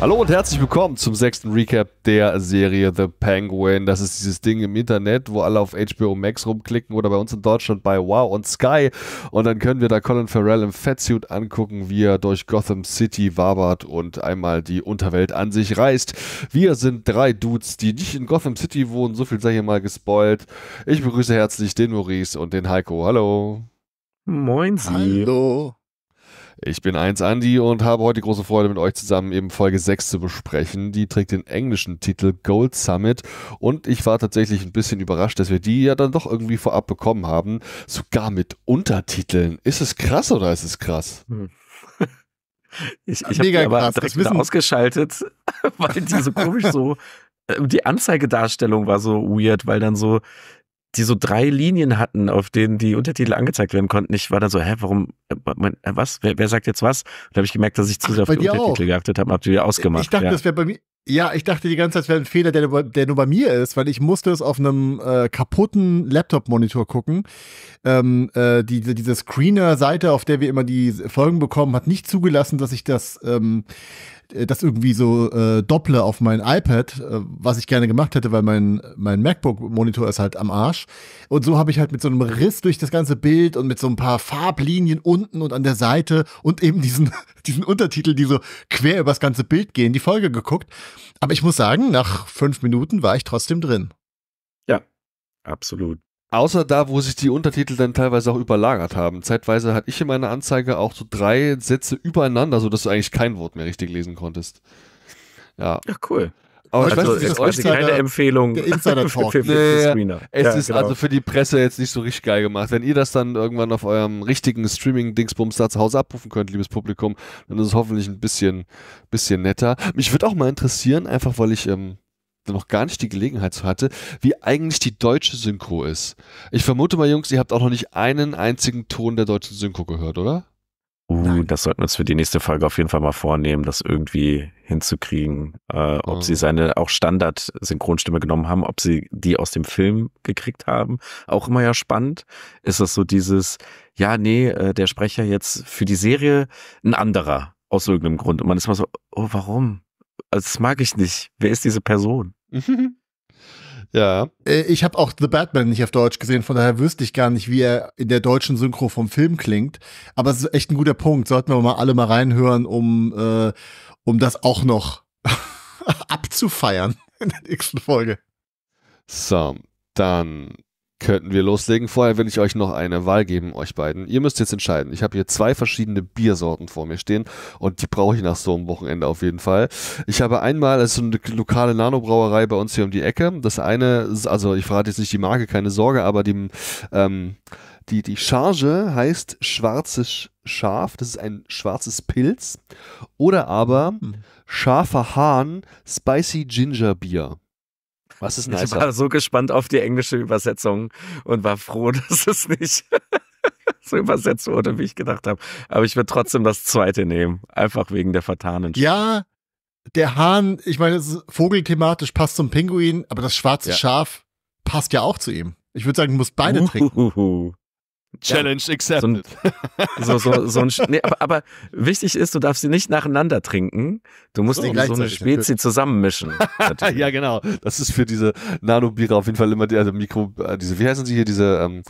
Hallo und herzlich willkommen zum sechsten Recap der Serie The Penguin. Das ist dieses Ding im Internet, wo alle auf HBO Max rumklicken oder bei uns in Deutschland bei Wow und Sky. Und dann können wir da Colin Farrell im Fatsuit angucken, wie er durch Gotham City wabert und einmal die Unterwelt an sich reißt. Wir sind drei Dudes, die nicht in Gotham City wohnen. So viel sei hier mal gespoilt. Ich begrüße herzlich den Maurice und den Heiko. Hallo. Moin Sie. Hallo. Ich bin eins Andi und habe heute die große Freude, mit euch zusammen eben Folge 6 zu besprechen. Die trägt den englischen Titel Gold Summit und ich war tatsächlich ein bisschen überrascht, dass wir die ja dann doch irgendwie vorab bekommen haben. Sogar mit Untertiteln. Ist es krass oder ist es krass? Hm. Ich, ich habe aber krass. direkt wieder ausgeschaltet, weil die so komisch so, äh, die Anzeigedarstellung war so weird, weil dann so die so drei Linien hatten, auf denen die Untertitel angezeigt werden konnten. Ich war dann so, hä, warum, äh, äh, was? Wer, wer sagt jetzt was? Und da habe ich gemerkt, dass ich zu sehr auf die Untertitel auch. geachtet habe, hab die wieder ausgemacht. Ich dachte, ja. das wäre bei mir. Ja, ich dachte die ganze Zeit, es wäre ein Fehler, der, der, nur bei mir ist, weil ich musste es auf einem äh, kaputten Laptop-Monitor gucken. Ähm, äh, die, diese Screener-Seite, auf der wir immer die Folgen bekommen, hat nicht zugelassen, dass ich das ähm, äh, das irgendwie so äh, dopple auf mein iPad, äh, was ich gerne gemacht hätte, weil mein, mein MacBook-Monitor ist halt am Arsch. Und so habe ich halt mit so einem Riss durch das ganze Bild und mit so ein paar Farblinien unten und an der Seite und eben diesen, diesen Untertitel, die so quer übers ganze Bild gehen, die Folge geguckt. Aber ich muss sagen, nach fünf Minuten war ich trotzdem drin. Ja, absolut. Außer da, wo sich die Untertitel dann teilweise auch überlagert haben. Zeitweise hatte ich in meiner Anzeige auch so drei Sätze übereinander, sodass du eigentlich kein Wort mehr richtig lesen konntest. Ja. Ja, cool. Aber also, ich weiß nicht, ist quasi keine Empfehlung. Der Insider Talk. für, für, für nee, es ja, ist genau. also für die Presse jetzt nicht so richtig geil gemacht. Wenn ihr das dann irgendwann auf eurem richtigen Streaming-Dingsbums da zu Hause abrufen könnt, liebes Publikum, dann ist es hoffentlich ein bisschen, bisschen netter. Mich würde auch mal interessieren, einfach weil ich ähm, noch gar nicht die Gelegenheit zu hatte, wie eigentlich die deutsche Synchro ist. Ich vermute mal, Jungs, ihr habt auch noch nicht einen einzigen Ton der deutschen Synchro gehört, oder? Uh, Nein. das sollten wir uns für die nächste Folge auf jeden Fall mal vornehmen, das irgendwie hinzukriegen. Äh, ob oh. sie seine auch Standard-Synchronstimme genommen haben, ob sie die aus dem Film gekriegt haben. Auch immer ja spannend. Ist das so dieses, ja, nee, äh, der Sprecher jetzt für die Serie ein anderer aus irgendeinem Grund. Und man ist mal so, oh, warum? Also das mag ich nicht. Wer ist diese Person? ja. Äh, ich habe auch The Batman nicht auf Deutsch gesehen, von daher wüsste ich gar nicht, wie er in der deutschen Synchro vom Film klingt. Aber es ist echt ein guter Punkt. Sollten wir mal alle mal reinhören, um, äh, um das auch noch abzufeiern in der nächsten Folge. So, dann könnten wir loslegen. Vorher will ich euch noch eine Wahl geben, euch beiden. Ihr müsst jetzt entscheiden. Ich habe hier zwei verschiedene Biersorten vor mir stehen und die brauche ich nach so einem Wochenende auf jeden Fall. Ich habe einmal, es ist eine lokale Nanobrauerei bei uns hier um die Ecke. Das eine, also ich verrate jetzt nicht die Marke, keine Sorge, aber die, ähm, die, die Charge heißt schwarzes Schaf. Das ist ein schwarzes Pilz. Oder aber hm. scharfer Hahn Spicy Ginger Bier. Was ist nicer? Ich war so gespannt auf die englische Übersetzung und war froh, dass es nicht so übersetzt wurde, wie ich gedacht habe. Aber ich würde trotzdem das zweite nehmen. Einfach wegen der vertanen. Ja, der Hahn, ich meine, es ist vogelthematisch passt zum Pinguin, aber das schwarze ja. Schaf passt ja auch zu ihm. Ich würde sagen, du musst beide trinken. Challenge ja, accepted. So, so, so, so ein, nee, aber, aber, wichtig ist, du darfst sie nicht nacheinander trinken. Du musst so, so eine Spezi zusammenmischen. ja, genau. Das ist für diese Nano-Biere auf jeden Fall immer, die, also Mikro, äh, diese, wie heißen sie hier, diese ähm,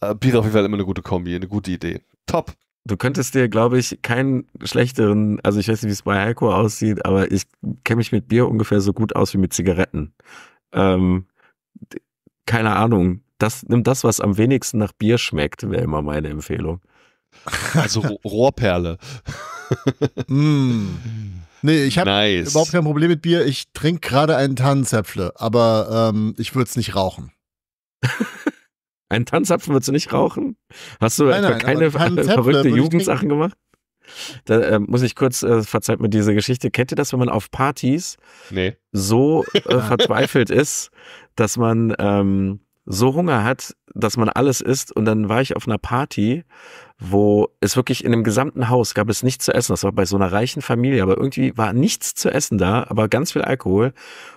äh, Biere auf jeden Fall immer eine gute Kombi, eine gute Idee. Top. Du könntest dir, glaube ich, keinen schlechteren, also ich weiß nicht, wie es bei Heiko aussieht, aber ich kenne mich mit Bier ungefähr so gut aus wie mit Zigaretten. Ähm, keine Ahnung das, nimm das, was am wenigsten nach Bier schmeckt, wäre immer meine Empfehlung. Also Rohrperle. mm. Nee, ich habe nice. überhaupt kein Problem mit Bier. Ich trinke gerade einen Tannenzäpfle, aber ähm, ich würde es nicht rauchen. einen Tannenzapfen würdest du nicht rauchen? Hast du nein, nein, keine verrückte Jugendsachen gemacht? Da äh, muss ich kurz, äh, verzeiht mir diese Geschichte. Kennt ihr das, wenn man auf Partys nee. so äh, verzweifelt ist, dass man ähm, so Hunger hat, dass man alles isst. Und dann war ich auf einer Party, wo es wirklich in dem gesamten Haus gab es nichts zu essen. Das war bei so einer reichen Familie, aber irgendwie war nichts zu essen da, aber ganz viel Alkohol.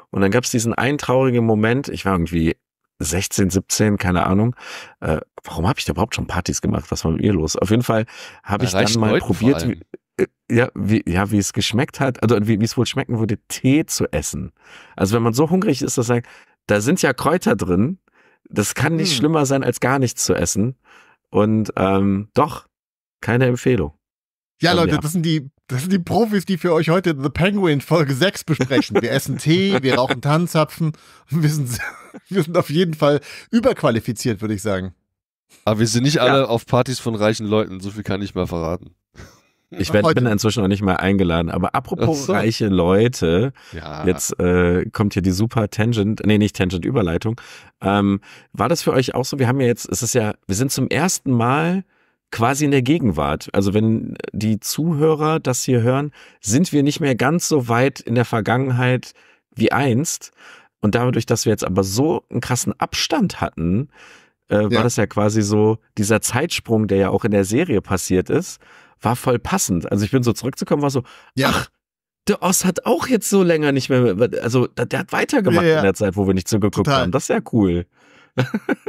Und dann gab es diesen einen traurigen Moment. Ich war irgendwie 16, 17, keine Ahnung. Äh, warum habe ich da überhaupt schon Partys gemacht? Was war mit mir los? Auf jeden Fall habe ich dann mal Leuten probiert, wie, äh, ja, wie, ja, wie es geschmeckt hat, also wie, wie es wohl schmecken würde, Tee zu essen. Also wenn man so hungrig ist, dass sagt, da sind ja Kräuter drin. Das kann nicht hm. schlimmer sein, als gar nichts zu essen. Und ähm, doch, keine Empfehlung. Ja, Leute, ja. das sind die, das sind die Profis, die für euch heute The Penguin Folge 6 besprechen. Wir essen Tee, wir rauchen Tannenzapfen wir sind, wir sind auf jeden Fall überqualifiziert, würde ich sagen. Aber wir sind nicht ja. alle auf Partys von reichen Leuten, so viel kann ich mal verraten. Ich werd, bin inzwischen noch nicht mal eingeladen. Aber apropos so. reiche Leute, ja. jetzt äh, kommt hier die super Tangent, nee, nicht Tangent, Überleitung. Ähm, war das für euch auch so? Wir haben ja jetzt, es ist ja, wir sind zum ersten Mal quasi in der Gegenwart. Also wenn die Zuhörer das hier hören, sind wir nicht mehr ganz so weit in der Vergangenheit wie einst. Und dadurch, dass wir jetzt aber so einen krassen Abstand hatten, äh, ja. war das ja quasi so dieser Zeitsprung, der ja auch in der Serie passiert ist, war voll passend. Also ich bin so zurückzukommen, war so, ja. ach, der Oss hat auch jetzt so länger nicht mehr, also der hat weitergemacht ja, ja. in der Zeit, wo wir nicht zugeguckt Total. haben. Das ist ja cool.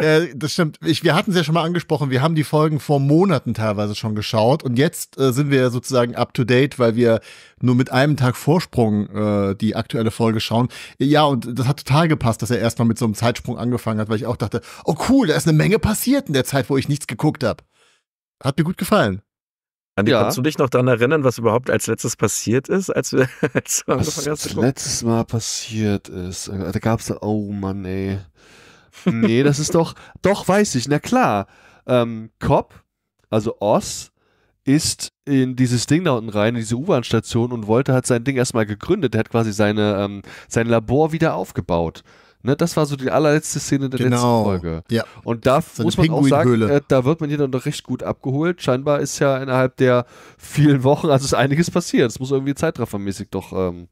ja, das stimmt. Ich, wir hatten es ja schon mal angesprochen, wir haben die Folgen vor Monaten teilweise schon geschaut und jetzt äh, sind wir sozusagen up to date, weil wir nur mit einem Tag Vorsprung äh, die aktuelle Folge schauen. Ja, und das hat total gepasst, dass er erstmal mit so einem Zeitsprung angefangen hat, weil ich auch dachte, oh cool, da ist eine Menge passiert in der Zeit, wo ich nichts geguckt habe. Hat mir gut gefallen. Andi, ja. kannst du dich noch daran erinnern, was überhaupt als letztes passiert ist, als, wir, als du angefangen hast zu letztes Mal passiert ist? Da gab's, oh Mann, ey. Nee, das ist doch, doch weiß ich, na klar. Ähm, Cobb, also Oz, ist in dieses Ding da unten rein, in diese U-Bahn-Station und wollte, hat sein Ding erstmal gegründet. Er hat quasi seine, ähm, sein Labor wieder aufgebaut. Ne, das war so die allerletzte Szene der genau. letzten Folge. Ja. Und da so muss man auch sagen, äh, da wird man hier dann doch recht gut abgeholt. Scheinbar ist ja innerhalb der vielen Wochen, also ist einiges passiert. Es muss irgendwie zeitraffermäßig doch ähm,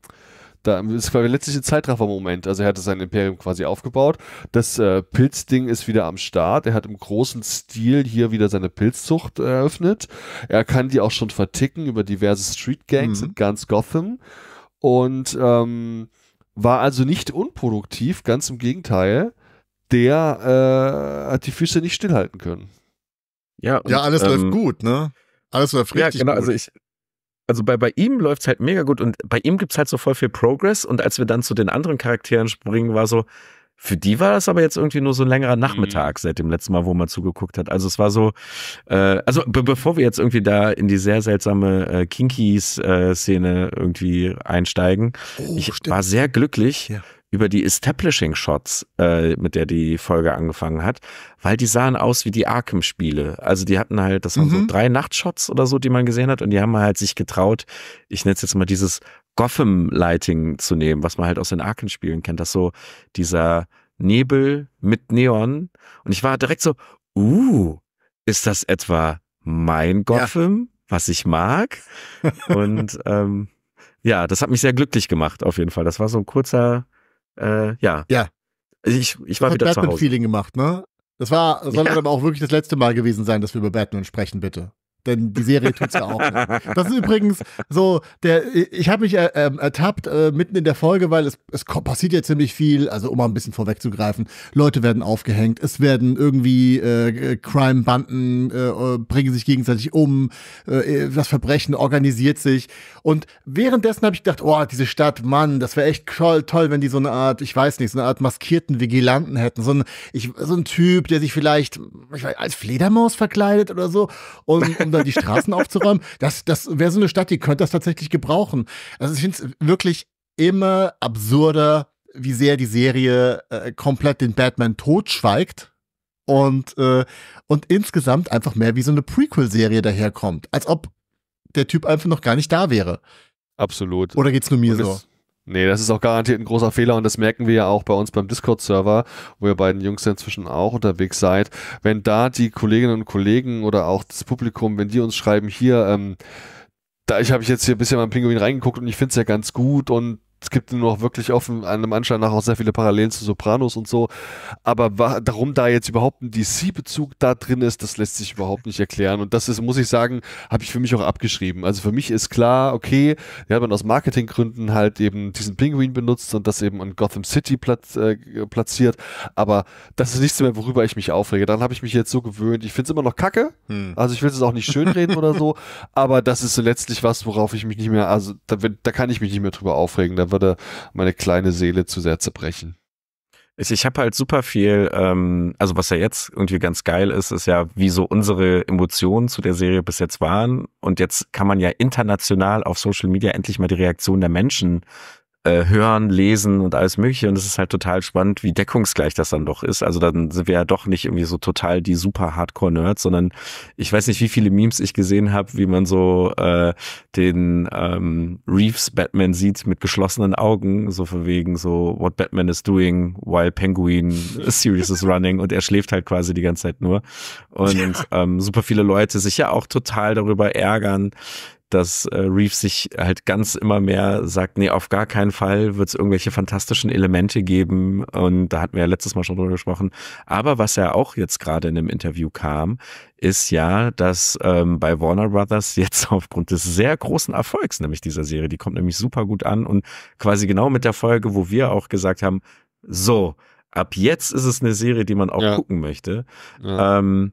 da ist quasi letztlich ein Zeitraffer-Moment. Also er hatte sein Imperium quasi aufgebaut. Das äh, Pilzding ist wieder am Start. Er hat im großen Stil hier wieder seine Pilzzucht eröffnet. Er kann die auch schon verticken über diverse Street Gangs mhm. in ganz Gotham. Und ähm, war also nicht unproduktiv, ganz im Gegenteil. Der äh, hat die Füße nicht stillhalten können. Ja, und, ja alles ähm, läuft gut, ne? Alles läuft richtig ja, genau, gut. Also ich, also bei, bei ihm läuft es halt mega gut und bei ihm gibt es halt so voll viel Progress und als wir dann zu den anderen Charakteren springen, war so, für die war das aber jetzt irgendwie nur so ein längerer Nachmittag mhm. seit dem letzten Mal, wo man zugeguckt hat. Also es war so, äh, also be bevor wir jetzt irgendwie da in die sehr seltsame äh, Kinkies-Szene äh, irgendwie einsteigen, oh, ich stimmt. war sehr glücklich. Ja über die Establishing Shots, äh, mit der die Folge angefangen hat, weil die sahen aus wie die Arkham-Spiele. Also die hatten halt, das waren mhm. so drei Nachtshots oder so, die man gesehen hat, und die haben halt sich getraut, ich nenne es jetzt mal dieses Gotham-Lighting zu nehmen, was man halt aus den Arkham-Spielen kennt, das so dieser Nebel mit Neon. Und ich war direkt so, uh, ist das etwa mein Gotham, ja. was ich mag? und ähm, ja, das hat mich sehr glücklich gemacht, auf jeden Fall. Das war so ein kurzer äh, ja. Ja. Ich, ich war das wieder hat zu Hause. Feeling gemacht, ne? Das war, soll ja. aber auch wirklich das letzte Mal gewesen sein, dass wir über Batman sprechen, bitte. Denn die Serie tut's ja auch. Nicht. Das ist übrigens so, der, ich habe mich äh, ähm, ertappt äh, mitten in der Folge, weil es, es passiert ja ziemlich viel, also um mal ein bisschen vorwegzugreifen. Leute werden aufgehängt, es werden irgendwie äh, Crime-Banden äh, bringen sich gegenseitig um, äh, das Verbrechen organisiert sich. Und währenddessen habe ich gedacht, oh, diese Stadt, Mann, das wäre echt toll, toll, wenn die so eine Art, ich weiß nicht, so eine Art maskierten Vigilanten hätten. So ein, ich, so ein Typ, der sich vielleicht ich weiß, als Fledermaus verkleidet oder so und um da die Straßen aufzuräumen. Das, das wäre so eine Stadt, die könnte das tatsächlich gebrauchen. Also ich finde es wirklich immer absurder, wie sehr die Serie äh, komplett den Batman totschweigt und, äh, und insgesamt einfach mehr wie so eine Prequel-Serie daherkommt. Als ob der Typ einfach noch gar nicht da wäre. Absolut. Oder geht's nur mir so? Nee, das ist auch garantiert ein großer Fehler und das merken wir ja auch bei uns beim Discord-Server, wo ihr beiden Jungs inzwischen auch unterwegs seid. Wenn da die Kolleginnen und Kollegen oder auch das Publikum, wenn die uns schreiben, hier, ähm, da ich habe ich jetzt hier ein bisschen mal Pinguin reingeguckt und ich finde es ja ganz gut und es gibt nur noch wirklich offen, einem Anschein nach auch sehr viele Parallelen zu Sopranos und so. Aber darum da jetzt überhaupt ein DC-Bezug da drin ist, das lässt sich überhaupt nicht erklären. Und das ist, muss ich sagen, habe ich für mich auch abgeschrieben. Also für mich ist klar, okay, ja, hat man aus Marketinggründen halt eben diesen Pinguin benutzt und das eben in Gotham City platz, äh, platziert. Aber das ist nichts mehr, worüber ich mich aufrege. Daran habe ich mich jetzt so gewöhnt. Ich finde es immer noch kacke. Hm. Also ich will es auch nicht schönreden oder so. Aber das ist so letztlich was, worauf ich mich nicht mehr, also da, da kann ich mich nicht mehr drüber aufregen. Da würde meine kleine Seele zu sehr zerbrechen. Ich, ich habe halt super viel, ähm, also was ja jetzt irgendwie ganz geil ist, ist ja, wie so unsere Emotionen zu der Serie bis jetzt waren. Und jetzt kann man ja international auf Social Media endlich mal die Reaktion der Menschen äh, hören, lesen und alles mögliche. Und es ist halt total spannend, wie deckungsgleich das dann doch ist. Also dann sind wir ja doch nicht irgendwie so total die super Hardcore-Nerds, sondern ich weiß nicht, wie viele Memes ich gesehen habe, wie man so äh, den ähm, Reeves Batman sieht mit geschlossenen Augen, so von wegen so, what Batman is doing while Penguin series is running und er schläft halt quasi die ganze Zeit nur. Und ja. ähm, super viele Leute sich ja auch total darüber ärgern, dass äh, Reeves sich halt ganz immer mehr sagt, nee, auf gar keinen Fall wird es irgendwelche fantastischen Elemente geben. Und da hatten wir ja letztes Mal schon drüber gesprochen. Aber was ja auch jetzt gerade in einem Interview kam, ist ja, dass ähm, bei Warner Brothers jetzt aufgrund des sehr großen Erfolgs, nämlich dieser Serie, die kommt nämlich super gut an und quasi genau mit der Folge, wo wir auch gesagt haben, so, ab jetzt ist es eine Serie, die man auch ja. gucken möchte. Ja. Ähm,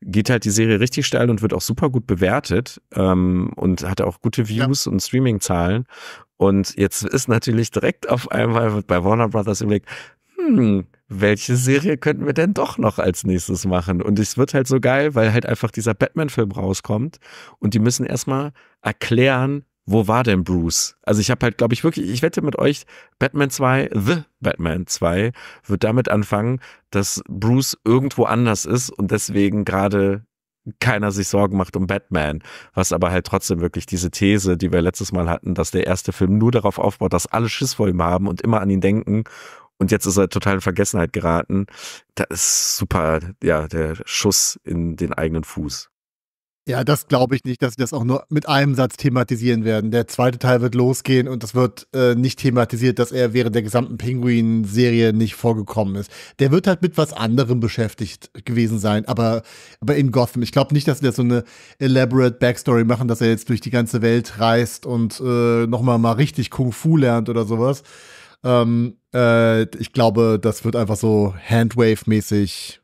geht halt die Serie richtig steil und wird auch super gut bewertet ähm, und hat auch gute Views ja. und Streaming-Zahlen. Und jetzt ist natürlich direkt auf einmal bei Warner Brothers im Blick, hm, welche Serie könnten wir denn doch noch als nächstes machen? Und es wird halt so geil, weil halt einfach dieser Batman-Film rauskommt und die müssen erstmal erklären, wo war denn Bruce? Also ich habe halt, glaube ich, wirklich, ich wette mit euch, Batman 2, The Batman 2 wird damit anfangen, dass Bruce irgendwo anders ist und deswegen gerade keiner sich Sorgen macht um Batman, was aber halt trotzdem wirklich diese These, die wir letztes Mal hatten, dass der erste Film nur darauf aufbaut, dass alle Schiss vor ihm haben und immer an ihn denken und jetzt ist er total in Vergessenheit geraten. Da ist super, ja, der Schuss in den eigenen Fuß. Ja, das glaube ich nicht, dass sie das auch nur mit einem Satz thematisieren werden. Der zweite Teil wird losgehen und es wird äh, nicht thematisiert, dass er während der gesamten Penguin-Serie nicht vorgekommen ist. Der wird halt mit was anderem beschäftigt gewesen sein, aber, aber in Gotham. Ich glaube nicht, dass sie das so eine elaborate Backstory machen, dass er jetzt durch die ganze Welt reist und äh, nochmal mal richtig Kung Fu lernt oder sowas. Ähm, äh, ich glaube, das wird einfach so Handwave-mäßig.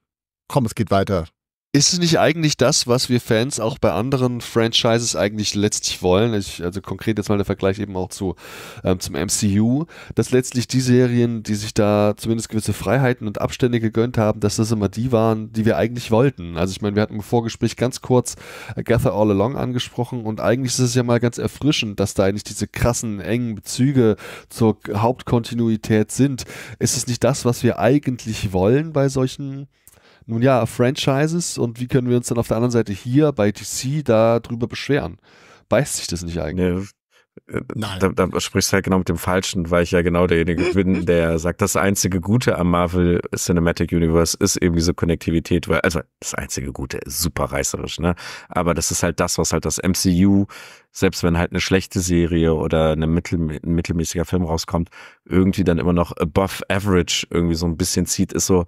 Komm, es geht weiter. Ist es nicht eigentlich das, was wir Fans auch bei anderen Franchises eigentlich letztlich wollen? Ich, also konkret jetzt mal der Vergleich eben auch zu, ähm, zum MCU, dass letztlich die Serien, die sich da zumindest gewisse Freiheiten und Abstände gegönnt haben, dass das immer die waren, die wir eigentlich wollten. Also ich meine, wir hatten im Vorgespräch ganz kurz Gather All Along angesprochen und eigentlich ist es ja mal ganz erfrischend, dass da eigentlich diese krassen, engen Bezüge zur Hauptkontinuität sind. Ist es nicht das, was wir eigentlich wollen bei solchen nun ja, Franchises und wie können wir uns dann auf der anderen Seite hier bei DC darüber beschweren? Beißt sich das nicht eigentlich? Nee. Nein. Da, da sprichst du halt genau mit dem Falschen, weil ich ja genau derjenige bin, der sagt, das einzige Gute am Marvel Cinematic Universe ist eben diese Konnektivität, weil, also das einzige Gute ist super reißerisch, ne? Aber das ist halt das, was halt das MCU, selbst wenn halt eine schlechte Serie oder eine mittel, ein mittelmäßiger Film rauskommt, irgendwie dann immer noch above average irgendwie so ein bisschen zieht, ist so,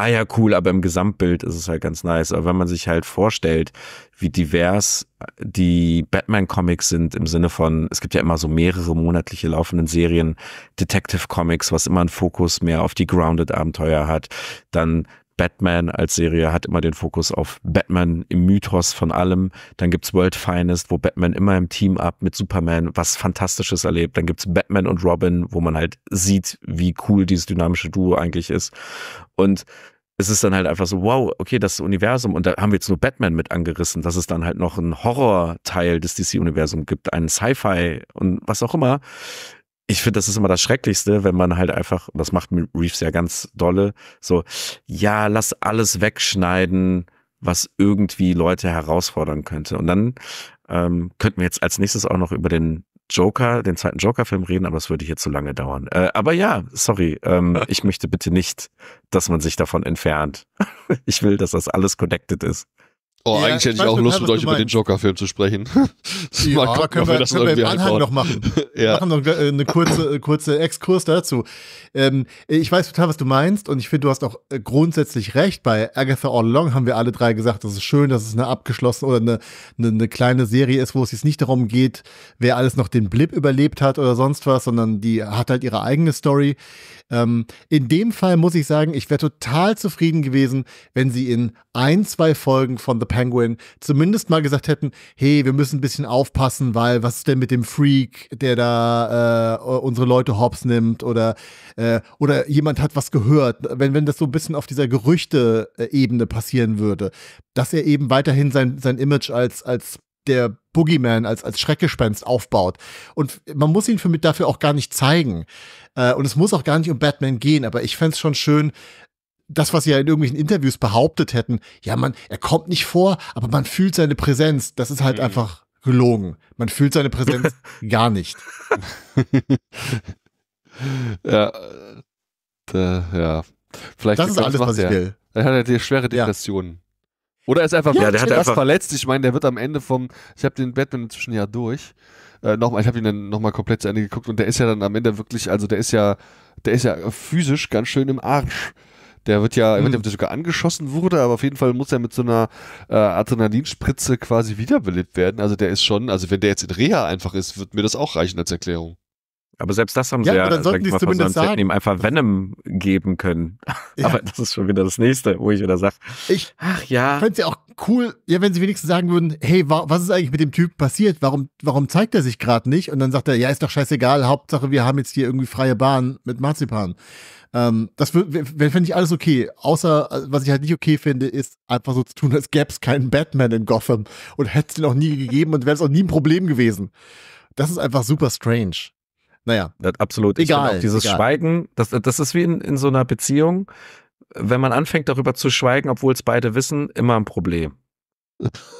ah ja, cool, aber im Gesamtbild ist es halt ganz nice. Aber wenn man sich halt vorstellt, wie divers die Batman-Comics sind im Sinne von, es gibt ja immer so mehrere monatliche laufenden Serien, Detective Comics, was immer einen Fokus mehr auf die Grounded-Abenteuer hat, dann Batman als Serie hat immer den Fokus auf Batman im Mythos von allem. Dann gibt's World Finest, wo Batman immer im Team ab mit Superman was Fantastisches erlebt. Dann gibt's Batman und Robin, wo man halt sieht, wie cool dieses dynamische Duo eigentlich ist. Und es ist dann halt einfach so, wow, okay, das Universum, und da haben wir jetzt nur Batman mit angerissen, dass es dann halt noch einen Horror-Teil des DC-Universums gibt, einen Sci-Fi und was auch immer ich finde, das ist immer das Schrecklichste, wenn man halt einfach, und das macht Reeves ja ganz dolle, so, ja, lass alles wegschneiden, was irgendwie Leute herausfordern könnte. Und dann ähm, könnten wir jetzt als nächstes auch noch über den Joker, den zweiten Joker-Film reden, aber das würde jetzt zu lange dauern. Äh, aber ja, sorry, ähm, ich möchte bitte nicht, dass man sich davon entfernt. ich will, dass das alles connected ist. Oh, Ja, eigentlich ich hätte ich weiß auch Lust, mit euch über den. Joker-Film zu sprechen. Ja, Mal gucken, können wir, das können wir im Anhang noch machen. Ja. machen noch äh, eine kurze, äh, kurze Exkurs dazu. Ähm, ich weiß total, was du meinst und ich finde, du hast auch äh, grundsätzlich recht. Bei Agatha All Along haben wir alle drei gesagt, das ist schön, dass es eine abgeschlossene oder eine, eine, eine kleine Serie ist, wo es jetzt nicht darum geht, wer alles noch den Blip überlebt hat oder sonst was, sondern die hat halt ihre eigene Story. Ähm, in dem Fall muss ich sagen, ich wäre total zufrieden gewesen, wenn sie in ein, zwei Folgen von The Penguin zumindest mal gesagt hätten, hey, wir müssen ein bisschen aufpassen, weil was ist denn mit dem Freak, der da äh, unsere Leute hops nimmt oder äh, oder jemand hat was gehört, wenn, wenn das so ein bisschen auf dieser Gerüchte-Ebene passieren würde, dass er eben weiterhin sein, sein Image als, als der Boogeyman als, als Schreckgespenst aufbaut. Und man muss ihn für, mit dafür auch gar nicht zeigen. Äh, und es muss auch gar nicht um Batman gehen, aber ich fände es schon schön, das, was sie ja in irgendwelchen Interviews behauptet hätten, ja, man, er kommt nicht vor, aber man fühlt seine Präsenz. Das ist halt Mhm. einfach gelogen. Man fühlt seine Präsenz gar nicht. ja, äh, da, ja. Vielleicht Das ist alles, was ich der? will. Er hat ja schwere Depressionen. Oder er ist einfach Ja, der hat einfach- verletzt. Ich meine, der wird am Ende vom. Ich habe den Batman inzwischen ja durch. Äh, nochmal, ich habe ihn dann nochmal komplett zu Ende geguckt und der ist ja dann am Ende wirklich, also der ist ja, der ist ja physisch ganz schön im Arsch. Der wird ja, ich weiß nicht, ob der sogar angeschossen wurde, aber auf jeden Fall muss er mit so einer äh, Adrenalinspritze quasi wiederbelebt werden. Also der ist schon, also wenn der jetzt in Reha einfach ist, wird mir das auch reichen als Erklärung. Aber selbst das haben Ja, sie ja, dann sollten die es zumindest sagen. ihm einfach Venom geben können. Ja. Aber das ist schon wieder das nächste, wo ich wieder sage, Ich ach ja, fände es ja auch cool, ja, wenn sie wenigstens sagen würden, hey, wa was ist eigentlich mit dem Typ passiert? Warum, warum zeigt er sich gerade nicht? Und dann sagt er, ja, ist doch scheißegal, Hauptsache, wir haben jetzt hier irgendwie freie Bahn mit Marzipan. Ähm, das fände ich alles okay. Außer, äh, was ich halt nicht okay finde, ist einfach so zu tun, als gäbe es keinen Batman in Gotham und hätte es den auch nie gegeben und wäre es auch nie ein Problem gewesen. Das ist einfach super strange. Naja, absolut. Ich Egal, auch dieses egal. Schweigen, das, das ist wie in, in so einer Beziehung. Wenn man anfängt, darüber zu schweigen, obwohl es beide wissen, immer ein Problem.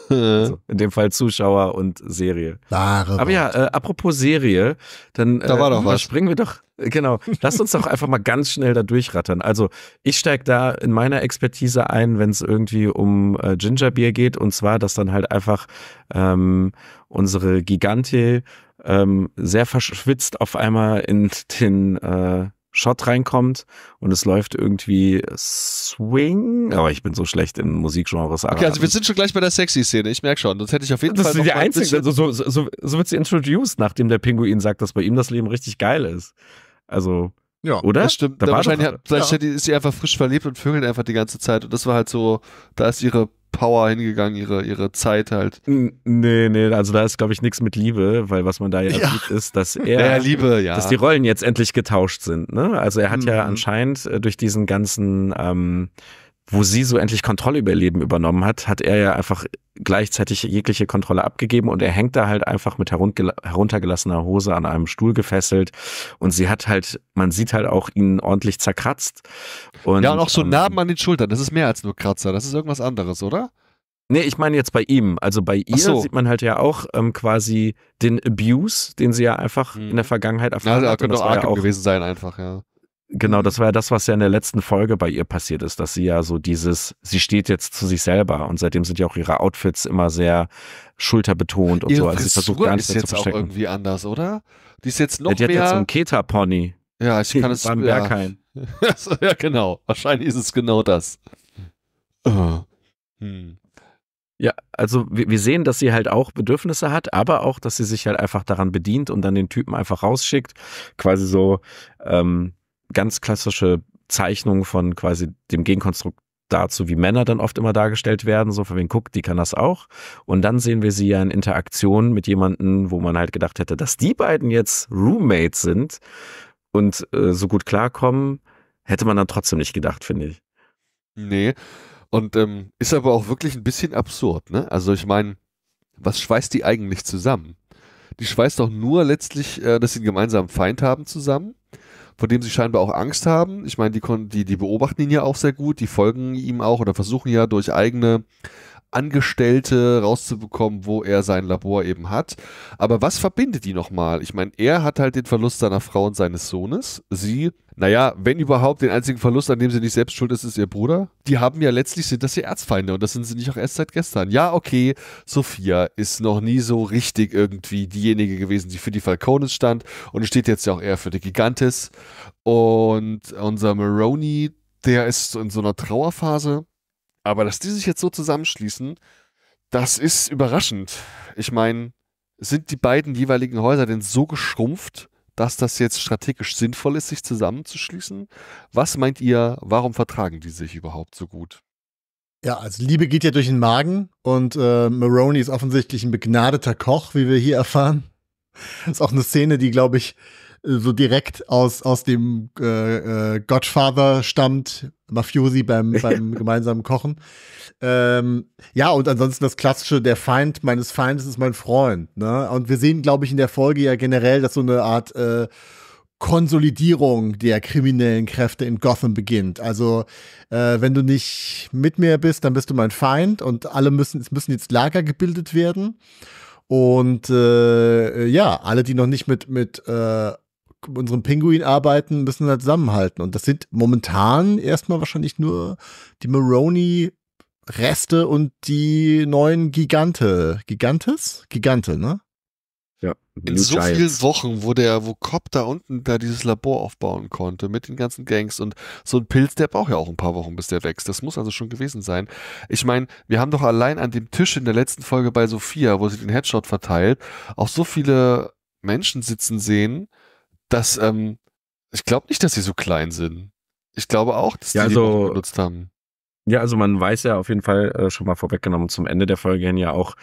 Also in dem Fall Zuschauer und Serie. wahre Aber ja, äh, apropos Serie, dann Da was. springen wir doch, genau, lasst uns doch einfach mal ganz schnell da durchrattern. Also ich steige da in meiner Expertise ein, wenn es irgendwie um äh, Gingerbier geht und zwar, dass dann halt einfach ähm, unsere Gigante ähm, sehr verschwitzt auf einmal in den äh, Shot reinkommt und es läuft irgendwie Swing, aber ich bin so schlecht in Musikgenres. Okay, also wir sind schon gleich bei der Sexy-Szene. Ich merke schon. Sonst hätte ich auf jeden das Fall ist noch die einzige, also so, so, so, so wird sie introduced, nachdem der Pinguin sagt, dass bei ihm das Leben richtig geil ist. Also, Ja. oder? Das stimmt. Da war wahrscheinlich hat, vielleicht ja. ist sie einfach frisch verliebt und vögelt einfach die ganze Zeit. Und das war halt so, da ist ihre Power hingegangen, ihre, ihre Zeit halt. Nee, nee, also da ist, glaube ich, nichts mit Liebe, weil was man da ja, Ja. sieht, ist, dass Ja, er, Liebe, ja. dass die Rollen jetzt endlich getauscht sind. Ne? Also er hat ja Mhm. anscheinend äh, durch diesen ganzen, ähm, wo sie so endlich Kontrolle über ihr Leben übernommen hat, hat er ja einfach gleichzeitig jegliche Kontrolle abgegeben und er hängt da halt einfach mit heruntergela- heruntergelassener Hose an einem Stuhl gefesselt und sie hat halt, man sieht halt auch ihn ordentlich zerkratzt. Und, ja, und auch so ähm, Narben an den Schultern. Das ist mehr als nur Kratzer. Das ist irgendwas anderes, oder? Nee, ich meine jetzt bei ihm. Also bei ihr so. sieht man halt ja auch ähm, quasi den Abuse, den sie ja einfach Mhm. in der Vergangenheit Ja, erfahren das hat. Und könnte das auch war ja auch, gewesen sein, einfach, ja. Genau, das war ja das, was ja in der letzten Folge bei ihr passiert ist, dass sie ja so dieses, sie steht jetzt zu sich selber und seitdem sind ja auch ihre Outfits immer sehr schulterbetont und so. Ihre Also sie versucht gar ist nichts mehr zu jetzt auch verstecken. irgendwie anders, oder? Die ist jetzt noch Ja, die hat jetzt so mehr. einen Keta-Pony. ja, ich kann es. Ein ja. Berghain. ja, genau. Wahrscheinlich ist es genau das. Oh. Hm. Ja, also wir, wir sehen, dass sie halt auch Bedürfnisse hat, aber auch, dass sie sich halt einfach daran bedient und dann den Typen einfach rausschickt. Quasi so ähm, ganz klassische Zeichnungen von quasi dem Gegenkonstrukt dazu, wie Männer dann oft immer dargestellt werden, so von wegen, guck, die kann das auch. Und dann sehen wir sie ja in Interaktion mit jemandem, wo man halt gedacht hätte, dass die beiden jetzt Roommates sind und äh, so gut klarkommen, hätte man dann trotzdem nicht gedacht, finde ich. Nee. Und ähm, ist aber auch wirklich ein bisschen absurd, ne? Also ich meine, was schweißt die eigentlich zusammen? Die schweißt doch nur letztlich, äh, dass sie einen gemeinsamen Feind haben zusammen, vor dem sie scheinbar auch Angst haben. Ich meine, die, die, die beobachten ihn ja auch sehr gut, die folgen ihm auch oder versuchen ja durch eigene Angestellte rauszubekommen, wo er sein Labor eben hat. Aber was verbindet die nochmal? Ich meine, er hat halt den Verlust seiner Frau und seines Sohnes, sie naja, wenn überhaupt, den einzigen Verlust, an dem sie nicht selbst schuld ist, ist ihr Bruder. Die haben ja letztlich, sind das ihr Erzfeinde und das sind sie nicht auch erst seit gestern. Ja, okay, Sophia ist noch nie so richtig irgendwie diejenige gewesen, die für die Falcones stand und steht jetzt ja auch eher für die Gigantes. Und unser Maroney, der ist in so einer Trauerphase. Aber dass die sich jetzt so zusammenschließen, das ist überraschend. Ich meine, sind die beiden jeweiligen Häuser denn so geschrumpft, dass das jetzt strategisch sinnvoll ist, sich zusammenzuschließen? Was meint ihr, warum vertragen die sich überhaupt so gut? Ja, also Liebe geht ja durch den Magen und äh, Maroney ist offensichtlich ein begnadeter Koch, wie wir hier erfahren. Das ist auch eine Szene, die, glaube ich, äh, so direkt aus, aus dem äh, äh, Godfather stammt, Mafiosi beim, beim gemeinsamen Kochen. Ähm, ja, und ansonsten das klassische, der Feind meines Feindes ist mein Freund. Ne? Und wir sehen, glaube ich, in der Folge ja generell, dass so eine Art äh, Konsolidierung der kriminellen Kräfte in Gotham beginnt. Also, äh, wenn du nicht mit mir bist, dann bist du mein Feind und alle müssen, es müssen jetzt Lager gebildet werden. Und äh, ja, alle, die noch nicht mit, mit äh, unserem Pinguin arbeiten, müssen halt zusammenhalten. Und das sind momentan erstmal wahrscheinlich nur die Maroney Reste und die neuen Gigante. Gigantes? Gigante, ne? Ja. In so Giants. vielen Wochen, wo der, wo Cobb da unten da dieses Labor aufbauen konnte mit den ganzen Gangs und so ein Pilz, der braucht ja auch ein paar Wochen, bis der wächst. Das muss also schon gewesen sein. Ich meine, wir haben doch allein an dem Tisch in der letzten Folge bei Sophia, wo sie den Headshot verteilt, auch so viele Menschen sitzen sehen, dass ähm, ich glaube nicht, dass sie so klein sind. Ich glaube auch, dass ja, die also, die benutzt haben. Ja, also man weiß ja auf jeden Fall äh, schon mal vorweggenommen zum Ende der Folge hin ja auch,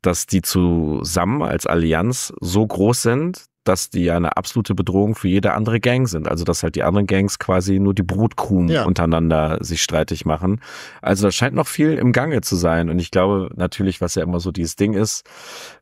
dass die zusammen als Allianz so groß sind, dass die ja eine absolute Bedrohung für jede andere Gang sind. Also dass halt die anderen Gangs quasi nur die Brutkuh ja. untereinander sich streitig machen. Also da scheint noch viel im Gange zu sein. Und ich glaube natürlich, was ja immer so dieses Ding ist,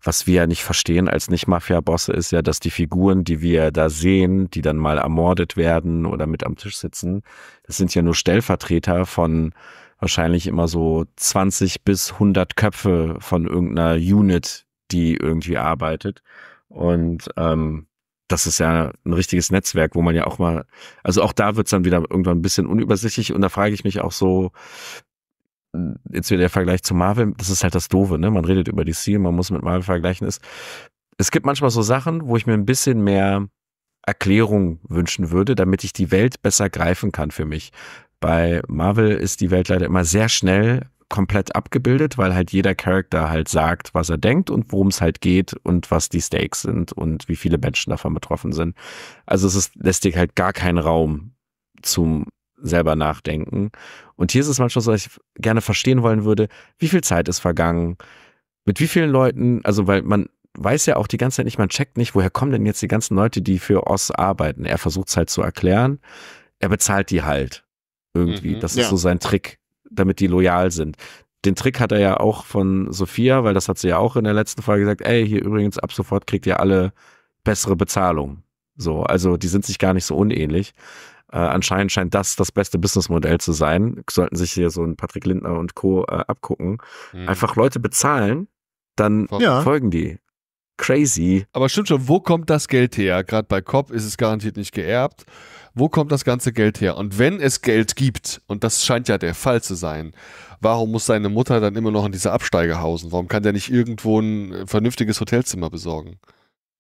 was wir ja nicht verstehen als Nicht-Mafia-Bosse, ist ja, dass die Figuren, die wir da sehen, die dann mal ermordet werden oder mit am Tisch sitzen, das sind ja nur Stellvertreter von wahrscheinlich immer so 20 bis 100 Köpfe von irgendeiner Unit, die irgendwie arbeitet. Und ähm, das ist ja ein richtiges Netzwerk, wo man ja auch mal, also auch da wird's dann wieder irgendwann ein bisschen unübersichtlich und da frage ich mich auch so, jetzt wieder der Vergleich zu Marvel, das ist halt das Doofe, ne? Man redet über die Ziel, man muss mit Marvel vergleichen, ist, es gibt manchmal so Sachen, wo ich mir ein bisschen mehr Erklärung wünschen würde, damit ich die Welt besser greifen kann für mich. Bei Marvel ist die Welt leider immer sehr schnell komplett abgebildet, weil halt jeder Charakter halt sagt, was er denkt und worum es halt geht und was die Stakes sind und wie viele Menschen davon betroffen sind. Also es ist, lässt dir halt gar keinen Raum zum selber nachdenken. Und hier ist es manchmal so, dass ich gerne verstehen wollen würde, wie viel Zeit ist vergangen, mit wie vielen Leuten, also weil man weiß ja auch die ganze Zeit nicht, man checkt nicht, woher kommen denn jetzt die ganzen Leute, die für Oz arbeiten. Er versucht es halt zu erklären, er bezahlt die halt irgendwie. Mhm, das ist ja. so sein Trick damit die loyal sind. Den Trick hat er ja auch von Sophia, weil das hat sie ja auch in der letzten Folge gesagt, ey, hier übrigens ab sofort kriegt ihr alle bessere Bezahlung. So, also die sind sich gar nicht so unähnlich. Äh, anscheinend scheint das das beste Businessmodell zu sein. Sollten sich hier so ein Patrick Lindner und Co. Äh, abgucken. Mhm. Einfach Leute bezahlen, dann ja. folgen die. Crazy. Aber stimmt schon, wo kommt das Geld her? Gerade bei Cobb ist es garantiert nicht geerbt wo kommt das ganze Geld her? Und wenn es Geld gibt, und das scheint ja der Fall zu sein, warum muss seine Mutter dann immer noch in dieser Absteige hausen? Warum kann der nicht irgendwo ein vernünftiges Hotelzimmer besorgen?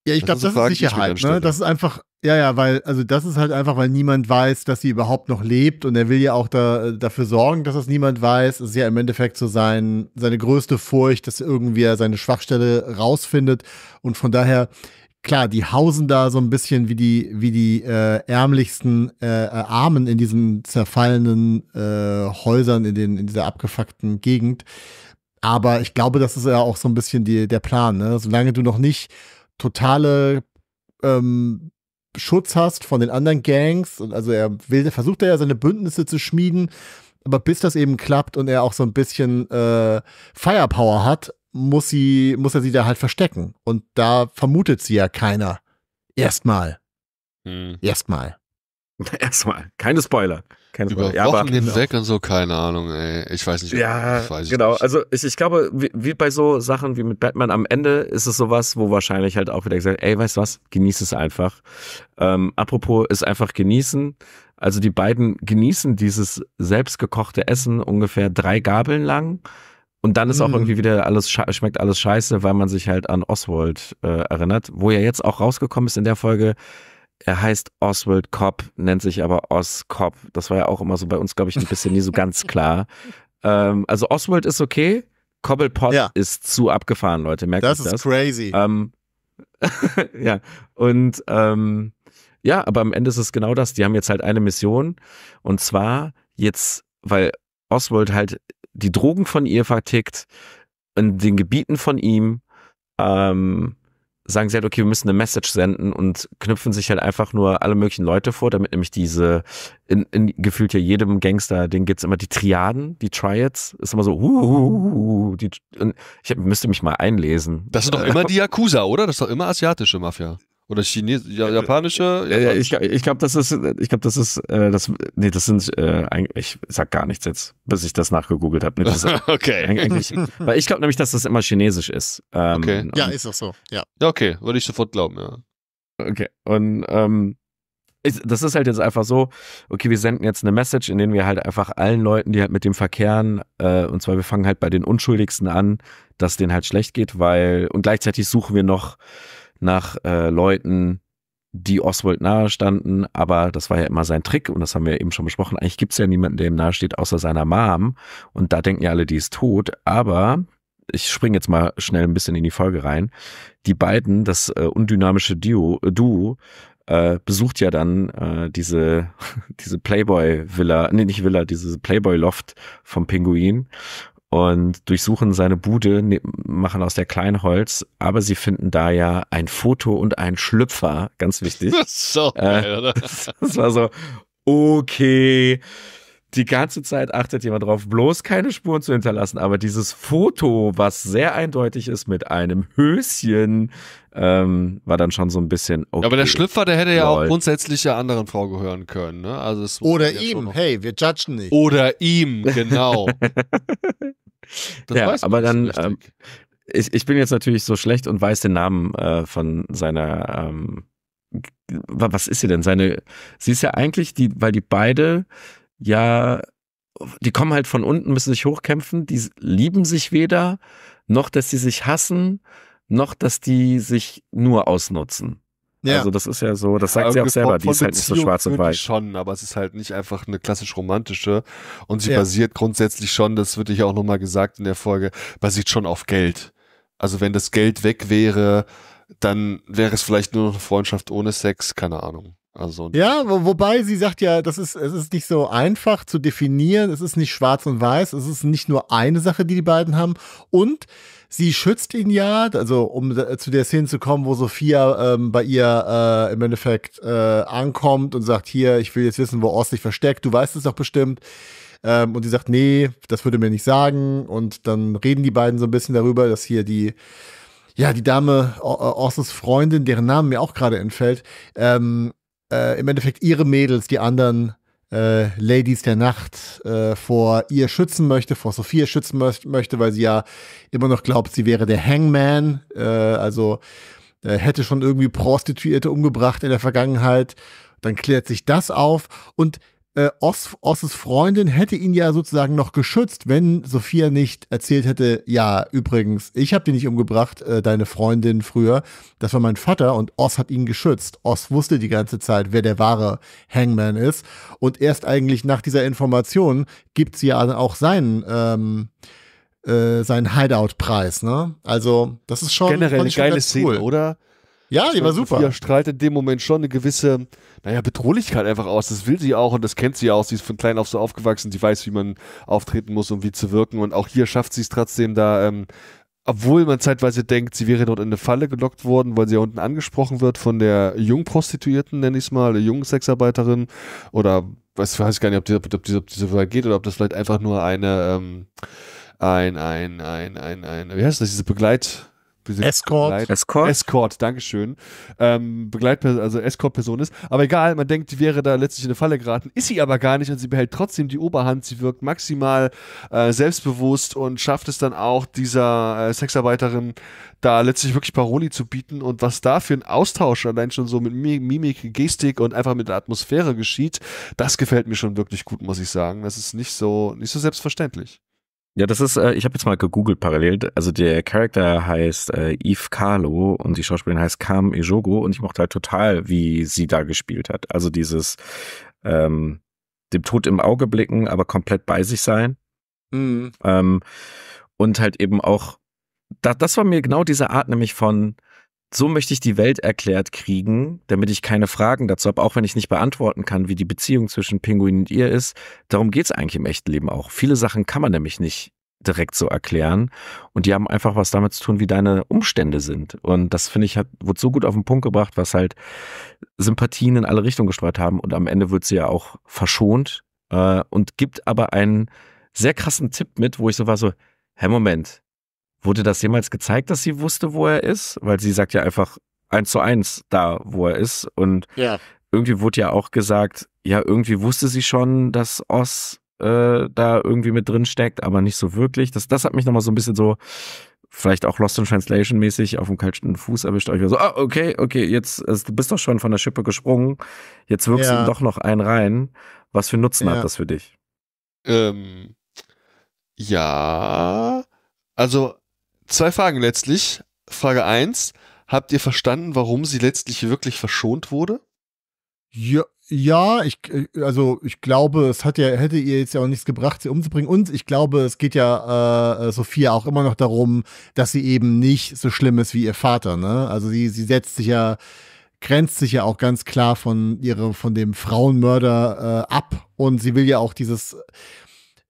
Ja, ich glaube, das, glaub, das ist Sicherheit. Ne? Das ist einfach, ja, ja, weil, also das ist halt einfach, weil niemand weiß, dass sie überhaupt noch lebt und er will ja auch da, dafür sorgen, dass das niemand weiß. Es ist ja im Endeffekt so sein, seine größte Furcht, dass irgendwie er seine Schwachstelle rausfindet und von daher klar, die hausen da so ein bisschen wie die, wie die äh, ärmlichsten äh, äh, Armen in diesen zerfallenen äh, Häusern in, den, in dieser abgefuckten Gegend. Aber ich glaube, das ist ja auch so ein bisschen die, der Plan. Ne? Solange du noch nicht totale ähm, Schutz hast von den anderen Gangs, also er will, versucht er ja seine Bündnisse zu schmieden, aber bis das eben klappt und er auch so ein bisschen äh, Firepower hat, muss sie, muss er sie da halt verstecken. Und da vermutet sie ja keiner. Erstmal. Hm. Erstmal. Erstmal. Keine Spoiler. keine Über Frage. Ja, Wochen aber, hinweg und so, keine Ahnung, ey. Ich weiß nicht. Ja, weiß genau. Nicht. Also ich, ich glaube, wie, wie bei so Sachen wie mit Batman am Ende ist es sowas, wo wahrscheinlich halt auch wieder gesagt, ey, weißt du was, genieß es einfach. Ähm, apropos ist einfach genießen. Also die beiden genießen dieses selbstgekochte Essen ungefähr drei Gabeln lang. Und dann ist auch Mm. irgendwie wieder alles schmeckt alles scheiße, weil man sich halt an Oswald äh, erinnert, wo ja jetzt auch rausgekommen ist in der Folge. Er heißt Oswald Cobb, nennt sich aber Os Cobb. Das war ja auch immer so bei uns, glaube ich, ein bisschen nie so ganz klar. Ähm, also Oswald ist okay, Cobblepot Ja. ist zu abgefahren, Leute. Merkt Das ist das? crazy. Ähm, ja, und ähm, ja, aber am Ende ist es genau das. Die haben jetzt halt eine Mission und zwar jetzt, weil Oswald halt die Drogen von ihr vertickt, in den Gebieten von ihm, ähm, sagen sie halt, okay, wir müssen eine Message senden und knüpfen sich halt einfach nur alle möglichen Leute vor, damit nämlich diese, in, in gefühlt ja jedem Gangster, den gibt's immer die Triaden, die Triads, ist immer so, uh, uh, uh, die, und ich hab, müsste mich mal einlesen. Das sind doch immer die Yakuza, oder? Das ist doch immer asiatische Mafia. Oder Chinesisch, ja, japanische. Ja, ja, ich, ich glaube, das ist, ich glaube, das ist, äh, das, nee, das sind, äh, eigentlich, ich sag gar nichts jetzt, bis ich das nachgegoogelt habe. Nee, okay. eigentlich, weil ich glaube nämlich, dass das immer chinesisch ist. Ähm, Okay. ja, und- ist auch so. Ja. Ja, okay. Würde ich sofort glauben, ja. Okay. Und ähm, ich, das ist halt jetzt einfach so, okay, wir senden jetzt eine Message, in denen wir halt einfach allen Leuten, die halt mit dem verkehren, äh, und zwar wir fangen halt bei den Unschuldigsten an, dass denen halt schlecht geht, weil, und gleichzeitig suchen wir noch nach äh, Leuten, die Oswald nahe standen, aber das war ja immer sein Trick und das haben wir eben schon besprochen. Eigentlich gibt's ja niemanden, der ihm nahe steht, außer seiner Mom. Und da denken ja alle, die ist tot. Aber ich springe jetzt mal schnell ein bisschen in die Folge rein. Die beiden, das äh, undynamische Duo, äh, Duo äh, besucht ja dann äh, diese, diese Playboy-Villa, nee, nicht Villa, diese Playboy-Loft vom Pinguin und durchsuchen seine Bude, ne, machen aus der Kleinholz, aber sie finden da ja ein Foto und einen Schlüpfer, ganz wichtig. so Äh, geil, oder? Das war so, okay. Die ganze Zeit achtet jemand drauf, bloß keine Spuren zu hinterlassen. Aber dieses Foto, was sehr eindeutig ist mit einem Höschen, ähm, war dann schon so ein bisschen okay. Aber der Schlüpfer, der hätte ja auch grundsätzlich der anderen Frau gehören können, ne? Also es Oder ihm. Hey, wir judgen nicht. Oder ihm, genau. Das Ja, aber dann, ähm, ich, ich bin jetzt natürlich so schlecht und weiß den Namen äh, von seiner, ähm, was ist sie denn? Seine, sie ist ja eigentlich die, weil die beide ja, die kommen halt von unten, müssen sich hochkämpfen, die lieben sich weder, noch dass sie sich hassen, noch dass die sich nur ausnutzen. Ja. Also das ist ja so, das sagt Ja, sie auch selber, die ist halt nicht so Beziehung schwarz und weiß. Schon, aber es ist halt nicht einfach eine klassisch romantische und sie Ja. basiert grundsätzlich schon, das wird ja auch nochmal gesagt in der Folge, basiert schon auf Geld. Also wenn das Geld weg wäre, dann wäre es vielleicht nur noch eine Freundschaft ohne Sex, keine Ahnung. Also Ja, wo, wobei sie sagt ja, das ist, es ist nicht so einfach zu definieren, es ist nicht schwarz und weiß, es ist nicht nur eine Sache, die die beiden haben. Und sie schützt ihn ja, also um zu der Szene zu kommen, wo Sophia ähm, bei ihr äh, im Endeffekt äh, ankommt und sagt, hier, ich will jetzt wissen, wo Ost sich versteckt, du weißt es doch bestimmt. Ähm, und sie sagt, nee, das würde mir nicht sagen. Und dann reden die beiden so ein bisschen darüber, dass hier die, ja, die Dame, O- O- Osses Freundin, deren Name mir auch gerade entfällt, ähm, äh, im Endeffekt ihre Mädels, die anderen äh, Ladies der Nacht äh, vor ihr schützen möchte, vor Sophia schützen möcht möchte, weil sie ja immer noch glaubt, sie wäre der Hangman, äh, also äh, hätte schon irgendwie Prostituierte umgebracht in der Vergangenheit. Dann klärt sich das auf und äh, Os, Osses Freundin hätte ihn ja sozusagen noch geschützt, wenn Sophia nicht erzählt hätte, ja, übrigens, ich habe die nicht umgebracht, äh, deine Freundin früher, das war mein Vater und Oz hat ihn geschützt. Oz wusste die ganze Zeit, wer der wahre Hangman ist und erst eigentlich nach dieser Information gibt sie ja auch seinen ähm, äh, seinen Hideout-Preis, ne? Also, das ist schon generell eine geile ganz Szene, cool. oder? Ja, die war super. Sophia strahlt in dem Moment schon eine gewisse, naja, Bedrohlichkeit einfach aus. Das will sie auch und das kennt sie auch. Sie ist von klein auf so aufgewachsen. Sie weiß, wie man auftreten muss und wie zu wirken. Und auch hier schafft sie es trotzdem da, ähm, obwohl man zeitweise denkt, sie wäre dort in eine Falle gelockt worden, weil sie ja unten angesprochen wird von der Jungprostituierten, nenne ich es mal, der jungen Sexarbeiterin oder weiß ich gar nicht, ob, die, ob, diese, ob diese so weit geht oder ob das vielleicht einfach nur eine, ähm, ein, ein, ein, ein, ein, wie heißt das, diese Begleit, Escort. Begleit Escort? Escort, Dankeschön. Ähm, Begleitperson, also Escort-Person ist. Aber egal, man denkt, die wäre da letztlich in eine Falle geraten. Ist sie aber gar nicht und sie behält trotzdem die Oberhand. Sie wirkt maximal äh, selbstbewusst und schafft es dann auch, dieser äh, Sexarbeiterin da letztlich wirklich Paroli zu bieten. Und was da für ein Austausch allein schon so mit Mimik, Gestik und einfach mit der Atmosphäre geschieht, das gefällt mir schon wirklich gut, muss ich sagen. Das ist nicht so, nicht so selbstverständlich. Ja, das ist, äh, ich habe jetzt mal gegoogelt parallel. Also der Charakter heißt äh, Eve Carlo und die Schauspielerin heißt Kam Ejogo und ich mochte halt total, wie sie da gespielt hat. Also dieses ähm, dem Tod im Auge blicken, aber komplett bei sich sein. Mhm. Ähm, und halt eben auch, da, das war mir genau diese Art nämlich von, so möchte ich die Welt erklärt kriegen, damit ich keine Fragen dazu habe, auch wenn ich nicht beantworten kann, wie die Beziehung zwischen Pinguin und ihr ist. Darum geht's eigentlich im echten Leben auch. Viele Sachen kann man nämlich nicht direkt so erklären und die haben einfach was damit zu tun, wie deine Umstände sind. Und das finde ich hat wurde so gut auf den Punkt gebracht, was halt Sympathien in alle Richtungen gestreut haben und am Ende wird sie ja auch verschont äh, und gibt aber einen sehr krassen Tipp mit, wo ich so war so, hä Moment, Wurde das jemals gezeigt, dass sie wusste, wo er ist? Weil sie sagt ja einfach eins zu eins da, wo er ist. Und Ja. irgendwie wurde ja auch gesagt, ja, irgendwie wusste sie schon, dass Oz äh, da irgendwie mit drin steckt, aber nicht so wirklich. Das, das hat mich nochmal so ein bisschen so, vielleicht auch Lost in Translation mäßig auf dem kalten Fuß erwischt. Aber ich war so, ah, okay, okay, jetzt, also, du bist doch schon von der Schippe gesprungen. Jetzt wirkst Ja. du doch noch einen rein. Was für Nutzen Ja. hat das für dich? Ähm, ja, also zwei Fragen letztlich. Frage eins: Habt ihr verstanden, warum sie letztlich wirklich verschont wurde? Ja, ja, ich, äh, also ich glaube, es hat ja, hätte ihr jetzt ja auch nichts gebracht, sie umzubringen. Und ich glaube, es geht ja äh, Sophia auch immer noch darum, dass sie eben nicht so schlimm ist wie ihr Vater, ne? Also sie, sie setzt sich ja, grenzt sich ja auch ganz klar von ihre, von dem Frauenmörder äh, ab und sie will ja auch dieses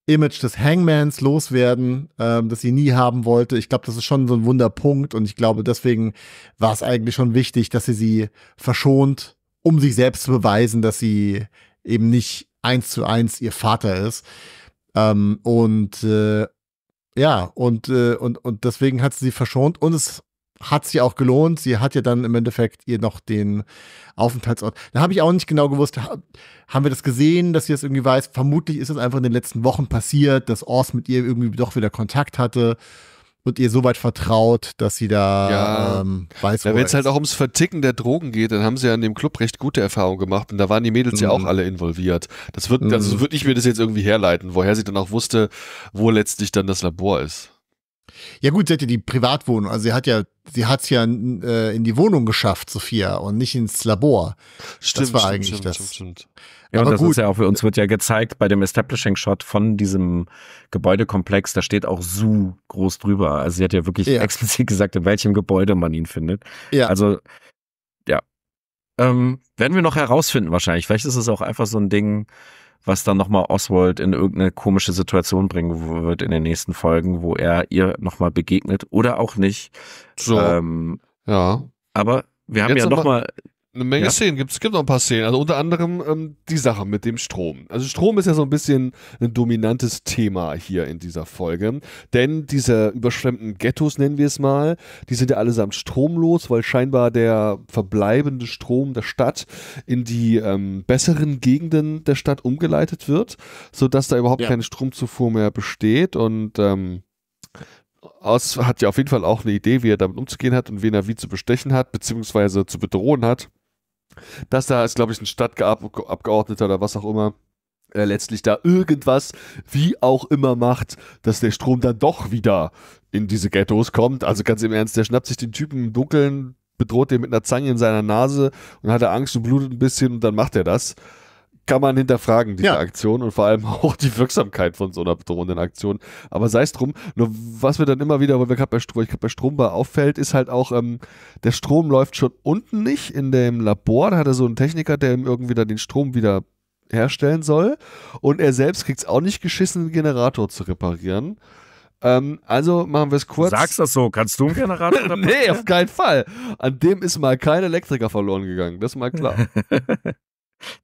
Image des Hangmans loswerden, ähm, das sie nie haben wollte. Ich glaube, das ist schon so ein Wunderpunkt und ich glaube, deswegen war es eigentlich schon wichtig, dass sie sie verschont, um sich selbst zu beweisen, dass sie eben nicht eins zu eins ihr Vater ist. Ähm, und äh, ja, und, äh, und, und deswegen hat sie sie verschont und es hat sich auch gelohnt. Sie hat ja dann im Endeffekt ihr noch den Aufenthaltsort. Da habe ich auch nicht genau gewusst, ha- haben wir das gesehen, dass sie das irgendwie weiß? Vermutlich ist es einfach in den letzten Wochen passiert, dass Ors mit ihr irgendwie doch wieder Kontakt hatte und ihr so weit vertraut, dass sie da Ja. ähm, weiß, Ja, wenn es halt auch ums Verticken der Drogen geht, dann haben sie ja in dem Club recht gute Erfahrungen gemacht und da waren die Mädels ja Mhm. auch alle involviert. Das wird, Mhm. also würde ich mir das jetzt irgendwie herleiten, woher sie dann auch wusste, wo letztlich dann das Labor ist. Ja gut, sie hat ja die Privatwohnung. Also sie hat ja, sie hat's ja äh, in die Wohnung geschafft, Sophia, und nicht ins Labor. Stimmt, war stimmt, eigentlich stimmt, das. stimmt, stimmt. Ja, Aber und das gut. ist ja auch für uns wird ja gezeigt bei dem Establishing-Shot von diesem Gebäudekomplex, da steht auch Zoo groß drüber. Also sie hat ja wirklich Ja. explizit gesagt, in welchem Gebäude man ihn findet. Ja. Also, ja. Ähm, werden wir noch herausfinden wahrscheinlich. Vielleicht ist es auch einfach so ein Ding, was dann nochmal Oswald in irgendeine komische Situation bringen wird in den nächsten Folgen, wo er ihr nochmal begegnet oder auch nicht. So, Ähm, ja. aber wir haben Jetzt ja noch nochmal, Eine Menge Ja. Szenen gibt es gibt noch ein paar Szenen. Also unter anderem ähm, die Sache mit dem Strom. Also Strom ist ja so ein bisschen ein dominantes Thema hier in dieser Folge. Denn diese überschwemmten Ghettos, nennen wir es mal, die sind ja allesamt stromlos, weil scheinbar der verbleibende Strom der Stadt in die ähm, besseren Gegenden der Stadt umgeleitet wird, sodass da überhaupt Ja. keine Stromzufuhr mehr besteht. Und ähm, Oz hat ja auf jeden Fall auch eine Idee, wie er damit umzugehen hat und wen er wie zu bestechen hat, beziehungsweise zu bedrohen hat. Dass da ist, glaube ich, ein Stadtabgeordneter oder was auch immer, äh, letztlich da irgendwas, wie auch immer macht, dass der Strom dann doch wieder in diese Ghettos kommt. Also ganz im Ernst, der schnappt sich den Typen im Dunkeln, bedroht den mit einer Zange in seiner Nase und hat er Angst und blutet ein bisschen und dann macht er das. Kann man hinterfragen, diese Ja. Aktion und vor allem auch die Wirksamkeit von so einer bedrohenden Aktion. Aber sei es drum, nur was mir dann immer wieder, weil wir gerade bei, grad bei Strombar auffällt, ist halt auch, ähm, der Strom läuft schon unten nicht in dem Labor. Da hat er so einen Techniker, der ihm irgendwie dann den Strom wieder herstellen soll. Und er selbst kriegt es auch nicht geschissen, den Generator zu reparieren. Ähm, also machen wir es kurz. du sagst das so, kannst du einen Generator nee, auf keinen Fall. An dem ist mal kein Elektriker verloren gegangen. Das ist mal klar.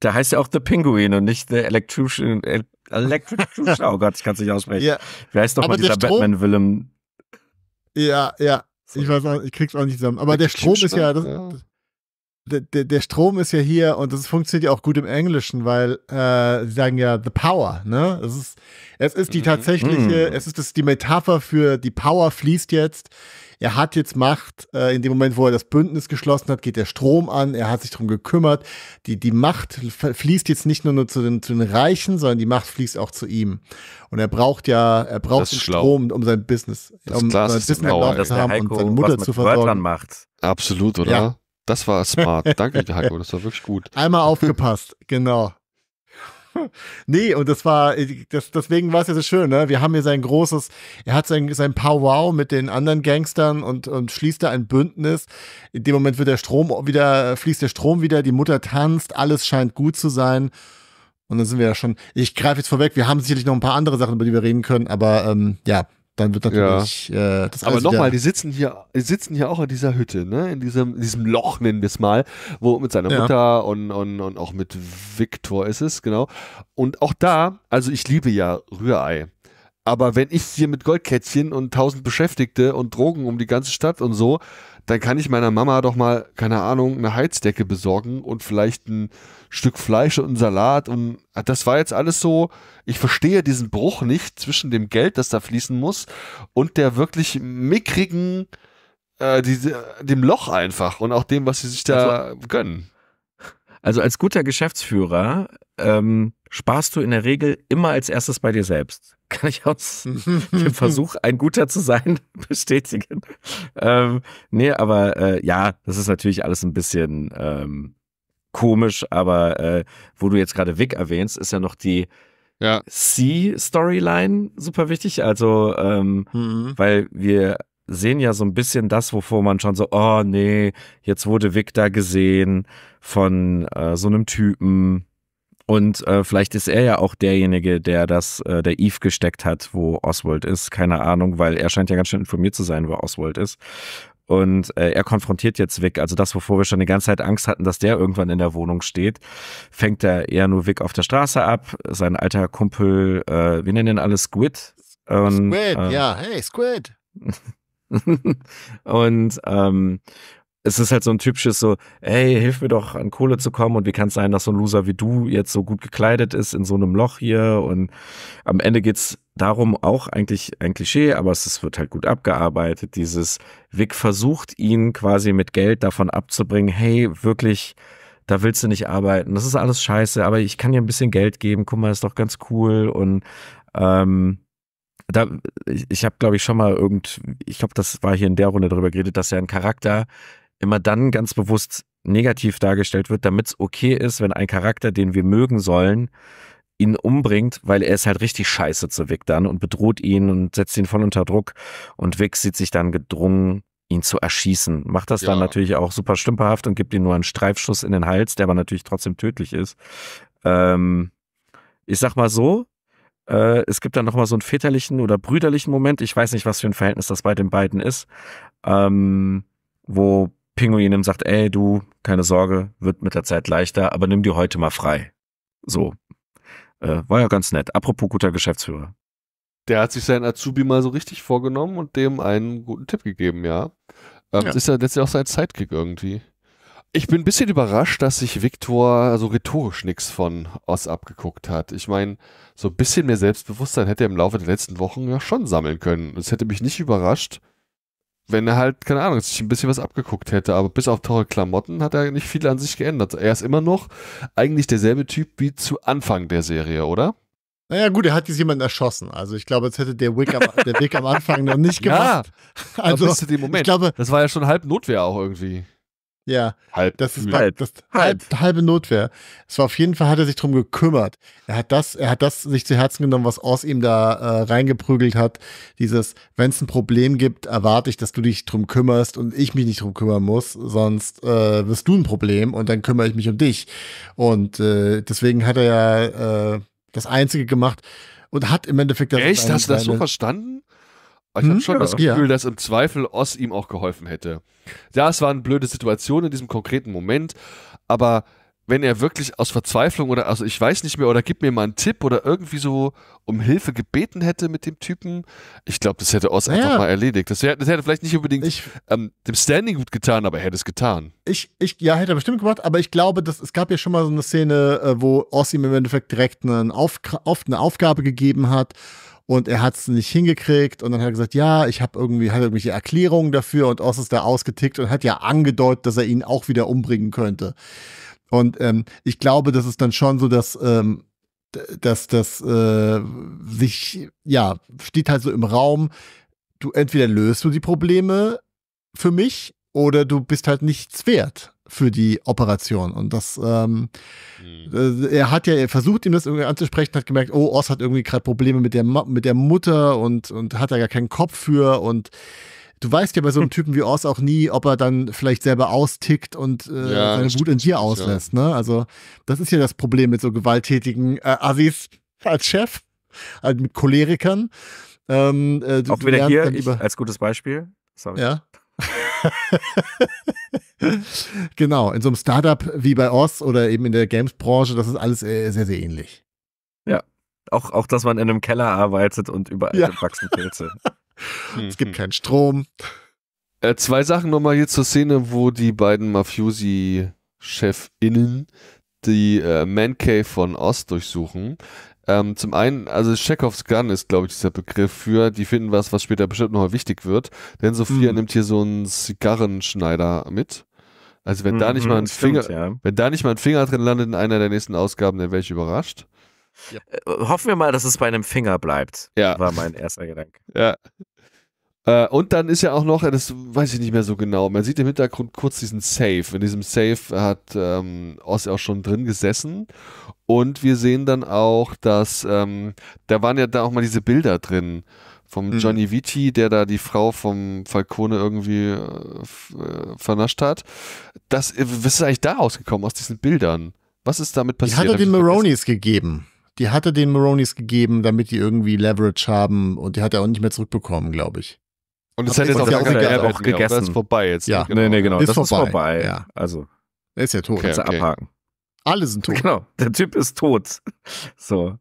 Der heißt ja auch The Penguin und nicht The Electrician. El- Electrician. Oh Gott, ich kann es nicht aussprechen. Ja, Wie heißt doch mal dieser Batman-Villain? ja, ja. Ich weiß auch, ich krieg's auch nicht zusammen. Aber der Strom ist ja, das, ja. Der, der, der, Strom ist ja hier und das funktioniert ja auch gut im Englischen, weil äh, sie sagen ja the power, ne? Es ist, es ist die mhm. tatsächliche, mhm. es ist das, die Metapher für die Power fließt jetzt. Er hat jetzt Macht. Äh, in dem Moment, wo er das Bündnis geschlossen hat, geht der Strom an. Er hat sich darum gekümmert. Die, die Macht fließt jetzt nicht nur, nur zu, den, zu den Reichen, sondern die Macht fließt auch zu ihm. Und er braucht ja, er braucht den Strom, um sein Business, das um sein Business zu haben und seine Mutter zu versorgen. Macht. Absolut, oder? Ja. Das war smart. Danke, Heiko. Das war wirklich gut. Einmal aufgepasst. genau. nee, und das war, das, deswegen war es ja so schön, ne? Wir haben hier sein großes, er hat sein, sein Powwow mit den anderen Gangstern und, und schließt da ein Bündnis. In dem Moment wird der Strom wieder, fließt der Strom wieder, die Mutter tanzt, alles scheint gut zu sein. Und dann sind wir ja schon, ich greife jetzt vorweg, wir haben sicherlich noch ein paar andere Sachen, über die wir reden können, aber ähm, ja, dann wird natürlich ja. äh, das Aber nochmal, die sitzen hier, die sitzen hier auch in dieser Hütte, ne? In diesem, in diesem Loch, nennen wir es mal, wo mit seiner ja. Mutter und, und, und auch mit Viktor ist es, genau. Und auch da, also ich liebe ja Rührei. Aber wenn ich hier mit Goldkettchen und tausend Beschäftigte und Drogen um die ganze Stadt und so, dann kann ich meiner Mama doch mal, keine Ahnung, eine Heizdecke besorgen und vielleicht ein Stück Fleisch und einen Salat. Und das war jetzt alles so, ich verstehe diesen Bruch nicht zwischen dem Geld, das da fließen muss, und der wirklich mickrigen, äh, diese, dem Loch einfach und auch dem, was sie sich da also, gönnen. Also als guter Geschäftsführer ähm, sparst du in der Regel immer als erstes bei dir selbst. Kann ich aus dem Versuch, ein guter zu sein, bestätigen. Ähm, nee, aber äh, ja, das ist natürlich alles ein bisschen ähm, komisch, aber äh, wo du jetzt gerade Vic erwähnst, ist ja noch die ja. C-Storyline super wichtig. Also, ähm, mhm. weil wir sehen ja so ein bisschen das, wovor man schon so, oh nee, jetzt wurde Vic da gesehen von äh, so einem Typen. Und äh, vielleicht ist er ja auch derjenige, der das, äh, der Eve gesteckt hat, wo Oswald ist. Keine Ahnung, weil er scheint ja ganz schön informiert zu sein, wo Oswald ist. Und äh, er konfrontiert jetzt Vic, also das, wovor wir schon die ganze Zeit Angst hatten, dass der irgendwann in der Wohnung steht, fängt er eher nur Vic auf der Straße ab. Sein alter Kumpel, äh, wir nennen ihn alle Squid. Und, Squid, äh, ja, hey, Squid. und ähm, es ist halt so ein typisches so, hey, hilf mir doch an Kohle zu kommen. Und wie kann es sein, dass so ein Loser wie du jetzt so gut gekleidet ist in so einem Loch hier? Und am Ende geht's darum auch eigentlich ein Klischee, aber es wird halt gut abgearbeitet, dieses Vic versucht ihn quasi mit Geld davon abzubringen, hey, wirklich, da willst du nicht arbeiten, das ist alles scheiße, aber ich kann dir ein bisschen Geld geben, guck mal, ist doch ganz cool. Und ähm, da, ich, ich habe, glaube ich, schon mal irgend, ich glaube, das war hier in der Runde darüber geredet, dass er ein Charakter immer dann ganz bewusst negativ dargestellt wird, damit es okay ist, wenn ein Charakter, den wir mögen sollen, ihn umbringt, weil er ist halt richtig scheiße zu Vic dann und bedroht ihn und setzt ihn voll unter Druck und Vic sieht sich dann gedrungen, ihn zu erschießen. Macht das ja. dann natürlich auch super stümperhaft und gibt ihm nur einen Streifschuss in den Hals, der aber natürlich trotzdem tödlich ist. Ähm, ich sag mal so, äh, es gibt dann nochmal so einen väterlichen oder brüderlichen Moment. Ich weiß nicht, was für ein Verhältnis das bei den beiden ist. Ähm, wo Pinguin ihm sagt, ey, du, keine Sorge, wird mit der Zeit leichter, aber nimm dir heute mal frei. So. Äh, war ja ganz nett. Apropos guter Geschäftsführer. Der hat sich seinen Azubi mal so richtig vorgenommen und dem einen guten Tipp gegeben, ja. Ähm, ja. Das ist ja letztlich auch sein Sidekick irgendwie. Ich bin ein bisschen überrascht, dass sich Viktor so rhetorisch nichts von Oz abgeguckt hat. Ich meine, so ein bisschen mehr Selbstbewusstsein hätte er im Laufe der letzten Wochen ja schon sammeln können. Es hätte mich nicht überrascht, wenn er halt, keine Ahnung, sich ein bisschen was abgeguckt hätte. Aber bis auf teure Klamotten hat er nicht viel an sich geändert. Er ist immer noch eigentlich derselbe Typ wie zu Anfang der Serie, oder? Naja, gut, er hat jetzt jemanden erschossen. Also ich glaube, jetzt hätte der Weg am, der Weg am Anfang noch nicht gemacht. Ja, also, bis zu dem Moment. Ich glaube, das war ja schon halb Notwehr auch irgendwie. Ja, halb. Das ist halb. Das, halb. halbe Notwehr. Es war auf jeden Fall, hat er sich drum gekümmert. Er hat das, er hat das sich zu Herzen genommen, was Oz ihm da äh, reingeprügelt hat. Dieses, wenn es ein Problem gibt, erwarte ich, dass du dich drum kümmerst und ich mich nicht drum kümmern muss, sonst äh, wirst du ein Problem und dann kümmere ich mich um dich. Und äh, deswegen hat er ja äh, das Einzige gemacht und hat im Endeffekt das. Echt? Hast du das so verstanden? Ich hm? habe schon ja, das Gefühl, dass im Zweifel Oz ihm auch geholfen hätte. Ja, es war eine blöde Situation in diesem konkreten Moment, aber wenn er wirklich aus Verzweiflung oder also ich weiß nicht mehr oder gib mir mal einen Tipp oder irgendwie so um Hilfe gebeten hätte mit dem Typen, ich glaube, das hätte Oz einfach mal erledigt. Das, wär, das hätte vielleicht nicht unbedingt Ich, ähm, dem Standing gut getan, aber er hätte es getan. ich, ich, ja, hätte er bestimmt gemacht, aber ich glaube, dass, es gab ja schon mal so eine Szene, äh, wo Oz ihm im Endeffekt direkt einen Auf, auf, eine Aufgabe gegeben hat und er hat es nicht hingekriegt. Und dann hat er gesagt, ja, ich habe irgendwie, hat irgendwelche Erklärungen dafür. Und Oz ist da ausgetickt und hat ja angedeutet, dass er ihn auch wieder umbringen könnte. Und ähm, ich glaube, das ist dann schon so, dass, ähm, dass das äh, sich, ja, steht halt so im Raum, du entweder löst du die Probleme für mich oder du bist halt nichts wert für die Operation. Und das, ähm, äh, er hat ja er versucht, ihm das irgendwie anzusprechen, hat gemerkt, oh, Oz hat irgendwie gerade Probleme mit der, Ma- mit der Mutter und, und hat da gar keinen Kopf für und du weißt ja bei so einem Typen wie Oz auch nie, ob er dann vielleicht selber austickt und äh, Ja, seine Wut in dir auslässt. Ne? Also das ist ja das Problem mit so gewalttätigen äh, Assis als Chef, halt mit Cholerikern. Ähm, äh, du- Auch wieder hier ich, als gutes Beispiel. Sorry. ja. genau, in so einem Startup wie bei Oz oder eben in der Games-Branche, das ist alles äh, sehr, sehr ähnlich. Auch, auch, dass man in einem Keller arbeitet und überall Ja. wachsen Pilze. Es gibt keinen Strom. Äh, zwei Sachen nochmal hier zur Szene, wo die beiden Mafiosi-ChefInnen die äh, Man Cave von Oz durchsuchen. Ähm, zum einen, also Chekhovs Gun ist, glaube ich, dieser Begriff für, die finden was, was später bestimmt nochmal wichtig wird. Denn Sophia Mhm. nimmt hier so einen Zigarrenschneider mit. Also wenn da nicht Mhm, mal ein stimmt, Finger, Ja. wenn da nicht mal ein Finger drin landet in einer der nächsten Ausgaben, dann wäre ich überrascht. Äh, Hoffen wir mal, dass es bei einem Finger bleibt. Ja. War mein erster Gedanke. Ja. Äh, und dann ist ja auch noch, das weiß ich nicht mehr so genau, man sieht im Hintergrund kurz diesen Safe. In diesem Safe hat ähm, Oz auch schon drin gesessen. Und wir sehen dann auch, dass ähm, da waren ja da auch mal diese Bilder drin vom Mhm. Johnny Vitti, der da die Frau vom Falcone irgendwie äh, äh, vernascht hat. Das, äh, was ist eigentlich da rausgekommen aus diesen Bildern? Was ist damit Die passiert? hat er den. Maronis gegeben. Die hatte den Maronis gegeben, damit die irgendwie Leverage haben und die hat er auch nicht mehr zurückbekommen, glaube ich. Und es hat jetzt auch ja auch. Mehrwert Auch gegessen. Das ist vorbei jetzt. Ja. Nee, nee, genau. Ist das vorbei, ist vorbei. ja. Also, Er ist ja tot. Okay. kannst du abhaken. Alle sind tot. Genau, der Typ ist tot. So.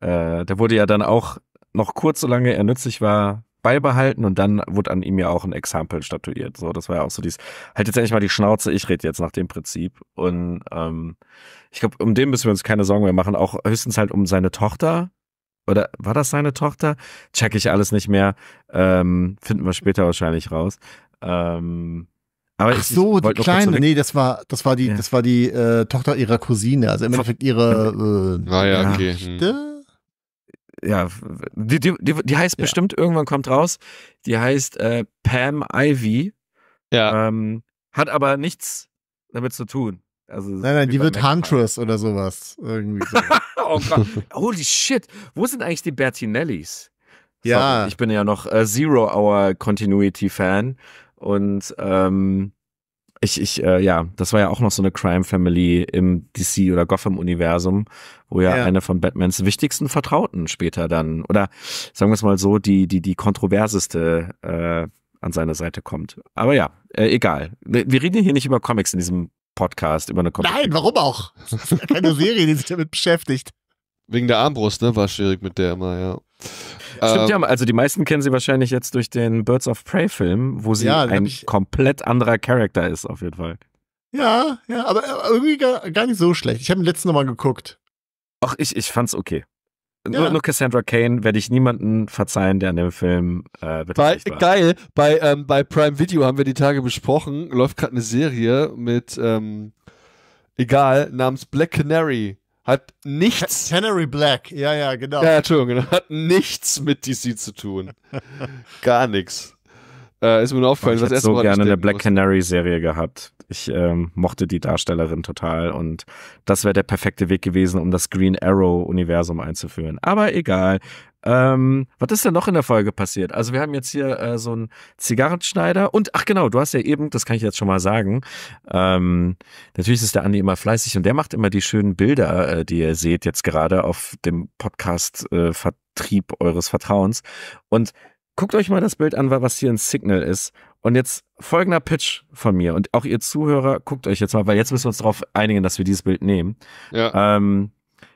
Äh, der wurde ja dann auch noch kurz, solange er nützlich war, beibehalten und dann wurde an ihm ja auch ein Exempel statuiert. So, das war ja auch so dieses, halt jetzt endlich mal die Schnauze, ich rede jetzt nach dem Prinzip. Und ähm, ich glaube, um den müssen wir uns keine Sorgen mehr machen, auch höchstens halt um seine Tochter. Oder war das seine Tochter? Check ich alles nicht mehr. Ähm, finden wir später wahrscheinlich raus. Ähm, aber Ach ich- so, ich die wollte noch kurz kleine, nee, das war, das war die, Ja. das war die äh, Tochter ihrer Cousine, also im Endeffekt ihre äh, Ah ja, Ja. okay. Hm. Ja, die, die, die, die heißt Ja. bestimmt, irgendwann kommt raus, die heißt äh, Pam Ivy, Ja. ähm, hat aber nichts damit zu tun. Also, Nein, nein, die wird. Huntress oder sowas. Irgendwie so. oh Gott, holy shit, wo sind eigentlich die Bertinellis? Ja. Sorry, ich bin ja noch äh, Zero Hour Continuity Fan und ähm, ich, ich, äh, ja, das war ja auch noch so eine Crime Family im DC oder Gotham Universum, wo ja, Ja. eine von Batmans wichtigsten Vertrauten später dann, oder sagen wir es mal so, die, die, die kontroverseste äh, an seine Seite kommt. Aber ja, äh, egal. Wir wir reden hier nicht über Comics in diesem Podcast, über eine Comic. Nein, warum auch? Das ist ja keine Serie, die sich damit beschäftigt. Wegen der Armbrust, ne? War schwierig mit der immer, ja. Stimmt Ähm, ja, also die meisten kennen sie wahrscheinlich jetzt durch den Birds of Prey Film, wo sie Ja, den ein ich- komplett anderer Charakter ist, auf jeden Fall. Ja, ja, aber äh, irgendwie gar, gar nicht so schlecht. Ich habe ihn letzten Mal geguckt. Ach, ich, ich fand's okay. Ja. Nur, nur Cassandra Kane werde ich niemanden verzeihen, der an dem Film äh, Bei, beteiligt war. geil, bei, ähm, bei Prime Video haben wir die Tage besprochen, läuft gerade eine Serie mit, ähm, egal, namens Black Canary. Hat nichts, Canary Black, ja, ja, genau. ja, Entschuldigung, genau, hat nichts mit DC zu tun. Gar nichts. Äh, ist mir nur aufgefallen, ich hätte so gerne eine Black. Canary Serie gehabt. Ich ähm, mochte die Darstellerin total und das wäre der perfekte Weg gewesen, um das Green Arrow Universum einzuführen. Aber egal. Ähm, was ist denn noch in der Folge passiert? Also wir haben jetzt hier äh, so einen Zigarrenschneider und ach genau, du hast ja eben, das kann ich jetzt schon mal sagen, ähm, natürlich ist der Andi immer fleißig und der macht immer die schönen Bilder, äh, die ihr seht jetzt gerade auf dem Podcast äh, Vertrieb eures Vertrauens und guckt euch mal das Bild an, was hier ein Signal ist Und jetzt folgender Pitch von mir und auch ihr Zuhörer, guckt euch jetzt mal, weil jetzt müssen wir uns darauf einigen, dass wir dieses Bild nehmen. Ja. Ähm,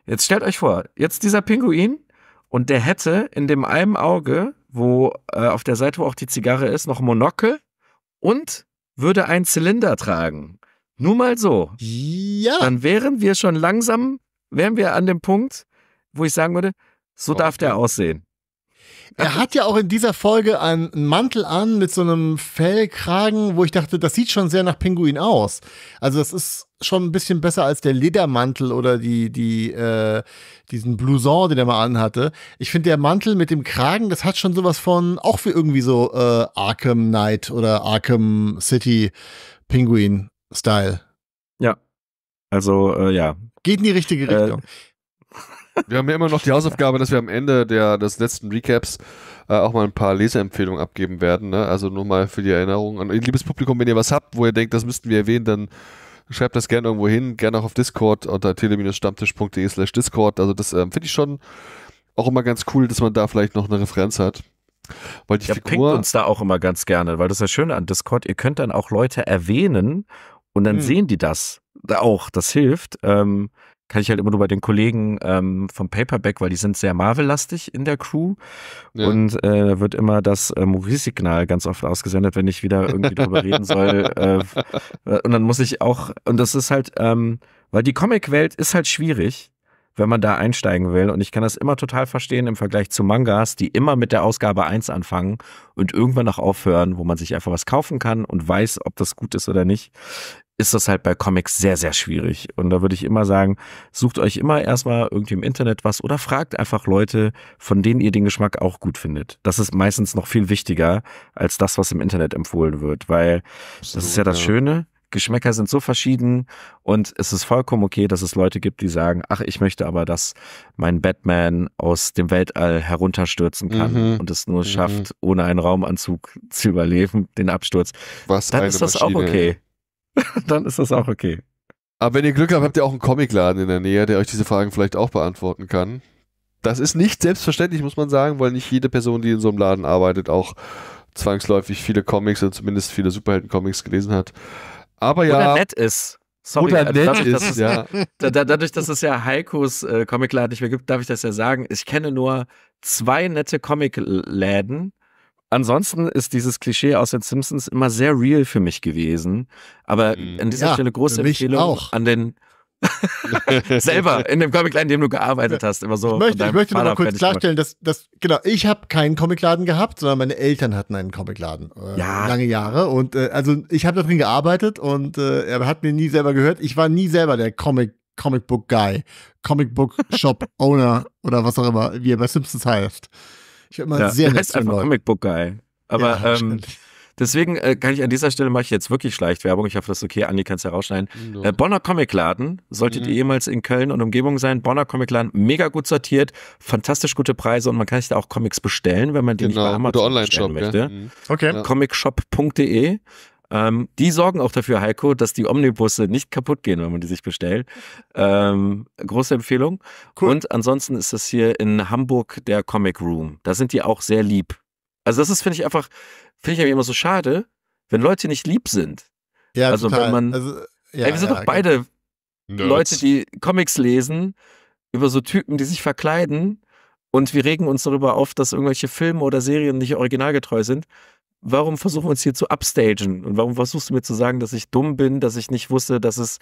jetzt stellt euch vor, jetzt dieser Pinguin und der hätte in dem einen Auge, wo äh, auf der Seite, wo auch die Zigarre ist, noch Monokel und würde einen Zylinder tragen. Nur mal so. Ja. Dann wären wir schon langsam, wären wir an dem Punkt, wo ich sagen würde, so darf der aussehen. Er hat ja auch in dieser Folge einen Mantel an mit so einem Fellkragen, wo ich dachte, das sieht schon sehr nach Pinguin aus. Also das ist schon ein bisschen besser als der Ledermantel oder die, die, äh, diesen Blouson, den er mal anhatte. Ich finde, der Mantel mit dem Kragen, das hat schon sowas von, auch für irgendwie so äh, Arkham Knight oder Arkham City Pinguin Style. Also, äh, ja. Geht in die richtige Äh, Richtung. Wir haben ja immer noch die Hausaufgabe, dass wir am Ende der, des letzten Recaps äh, auch mal ein paar Leseempfehlungen abgeben werden. Ne? Also nur mal für die Erinnerung. Und liebes Publikum, wenn ihr was habt, wo ihr denkt, das müssten wir erwähnen, dann schreibt das gerne irgendwo hin. Gerne auch auf Discord unter tele-stammtisch.de slash Discord. Also das ähm, finde ich schon auch immer ganz cool, dass man da vielleicht noch eine Referenz hat. Weil die Ja, pinkt Figur... uns da auch immer ganz gerne, weil das ist das Schöne an Discord. Ihr könnt dann auch Leute erwähnen und dann Hm. sehen die das da auch. Das hilft. Ähm, kann ich halt immer nur bei den Kollegen ähm, vom Paperback, weil die sind sehr Marvel-lastig in der Crew. Ja. Und äh, da wird immer das äh, Maurice-Signal ganz oft ausgesendet, wenn ich wieder irgendwie drüber reden soll. Äh, und dann muss ich auch, und das ist halt, ähm, weil die Comic-Welt ist halt schwierig, wenn man da einsteigen will. Und ich kann das immer total verstehen im Vergleich zu Mangas, die immer mit der Ausgabe 1 anfangen und irgendwann auch aufhören, wo man sich einfach was kaufen kann und weiß, ob das gut ist oder nicht ist das halt bei Comics sehr, sehr schwierig. Und da würde ich immer sagen, sucht euch immer erstmal irgendwie im Internet was oder fragt einfach Leute, von denen ihr den Geschmack auch gut findet. Das ist meistens noch viel wichtiger als das, was im Internet empfohlen wird, weil das ist ja das Schöne. Geschmäcker sind so verschieden und es ist vollkommen okay, dass es Leute gibt, die sagen, ach, ich möchte aber, dass mein Batman aus dem Weltall herunterstürzen kann Mhm. und es nur Mhm. schafft, ohne einen Raumanzug zu überleben, den Absturz. Was Dann ist das auch Maschine. okay. Dann ist das auch okay. Aber wenn ihr Glück habt, habt ihr auch einen Comicladen in der Nähe, der euch diese Fragen vielleicht auch beantworten kann. Das ist nicht selbstverständlich, muss man sagen, weil nicht jede Person, die in so einem Laden arbeitet, auch zwangsläufig viele Comics oder zumindest viele Superhelden-Comics gelesen hat. Aber ja, Oder nett ist. Sorry, oder äh, nett dadurch, dass ist, es, ja. da, da, dadurch, dass es ja Heikos äh, Comicladen nicht mehr gibt, darf ich das ja sagen. Ich kenne nur zwei nette Comicläden. Ansonsten ist dieses Klischee aus den Simpsons immer sehr real für mich gewesen. Aber Mhm. an dieser Ja, Stelle große Empfehlung auch. an den selber in dem Comicladen, in dem du gearbeitet hast, immer so. Ich möchte, ich möchte noch Vater mal kurz klarstellen, dass, dass genau, ich habe keinen Comicladen gehabt, sondern meine Eltern hatten einen Comicladen. Äh, Ja. Lange Jahre. Und äh, also ich habe da drin gearbeitet und äh, er hat mir nie selber gehört. Ich war nie selber der Comic, Comic Book Guy, Comic Book Shop Owner oder was auch immer, wie er bei Simpsons heißt. Ich war immer Ja, sehr nett heißt zu einfach. Comic Book Guy. Aber Ja, ähm, deswegen äh, kann ich an dieser Stelle mache ich jetzt wirklich Schleichwerbung. Ich hoffe, das ist okay. Andi kann es ja rausschneiden. Äh, Bonner Comicladen, solltet Mhm. ihr jemals in Köln und Umgebung sein, Bonner Comicladen, mega gut sortiert, fantastisch gute Preise und man kann sich da auch Comics bestellen, wenn man die nicht bei genau, Amazon bestellen Ja. möchte. Mhm. Okay. Ja. Comicshop.de. Ähm, die sorgen auch dafür, Heiko, dass die Omnibusse nicht kaputt gehen, wenn man die sich bestellt. Ähm, große Empfehlung. Cool. Und ansonsten ist das hier in Hamburg der Comic Room. Da sind die auch sehr lieb. Also das ist, finde ich einfach, finde ich immer so schade, wenn Leute nicht lieb sind. Ja, also total. wenn man- also, ja, Ey, wir sind ja, doch beide Nerds. Leute, die Comics lesen, über so Typen, die sich verkleiden und wir regen uns darüber auf, dass irgendwelche Filme oder Serien nicht originalgetreu sind. Warum versuchen wir uns hier zu upstagen? Und warum versuchst du mir zu sagen, dass ich dumm bin, dass ich nicht wusste, dass es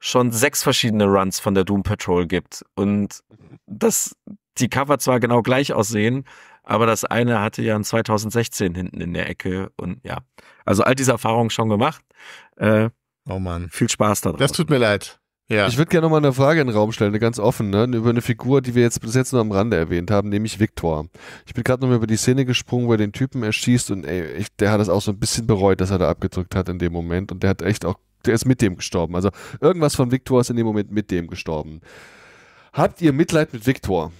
schon sechs verschiedene Runs von der Doom Patrol gibt und dass die Cover zwar genau gleich aussehen, aber das eine hatte ja ein 2016 hinten in der Ecke und ja, also all diese Erfahrungen schon gemacht. Äh, Oh Mann. viel Spaß daran. Das tut mir leid. Ja. Ich würde gerne noch mal eine Frage in den Raum stellen, eine ganz offene, über eine Figur, die wir jetzt bis jetzt nur am Rande erwähnt haben, nämlich Viktor. Ich bin gerade noch mal über die Szene gesprungen, wo er den Typen erschießt und ey, ich, der hat es auch so ein bisschen bereut, dass er da abgedrückt hat in dem Moment und der hat echt auch, der ist mit dem gestorben. Also irgendwas von Viktor ist in dem Moment mit dem gestorben. Habt ihr Mitleid mit Viktor?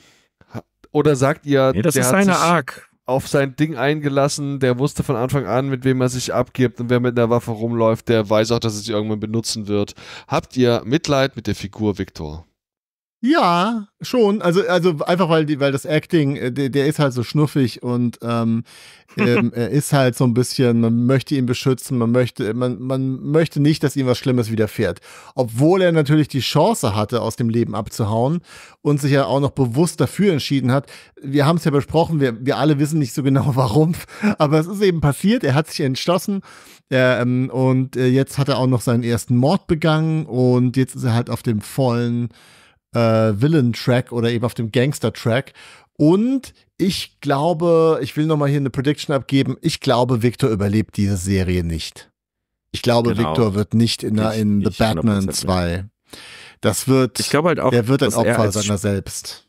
Oder sagt ihr, Nee, das der ist seine Arc. Auf sein Ding eingelassen, der wusste von Anfang an, mit wem er sich abgibt und wer mit einer Waffe rumläuft, der weiß auch, dass es sie irgendwann benutzen wird. Habt ihr Mitleid mit der Figur Viktor? Ja, schon. Also, also einfach weil die, weil das Acting, äh, der, der ist halt so schnuffig und ähm, ähm, er ist halt so ein bisschen, man möchte ihn beschützen, man möchte, man, man möchte nicht, dass ihm was Schlimmes widerfährt. Obwohl er natürlich die Chance hatte, aus dem Leben abzuhauen und sich ja auch noch bewusst dafür entschieden hat. Wir haben es ja besprochen, wir, wir alle wissen nicht so genau warum, aber es ist eben passiert, er hat sich entschlossen. Ähm, und äh, jetzt hat er auch noch seinen ersten Mord begangen und jetzt ist er halt auf dem vollen äh, Villain-Track oder eben auf dem Gangster-Track. Und ich glaube, ich will nochmal hier eine Prediction abgeben. Ich glaube, Victor überlebt diese Serie nicht. Ich glaube, Genau. Victor wird nicht in, Ich- in The Batman 100% 2. Das wird, Ich glaube halt auch, der wird ein dass er Opfer seiner selbst.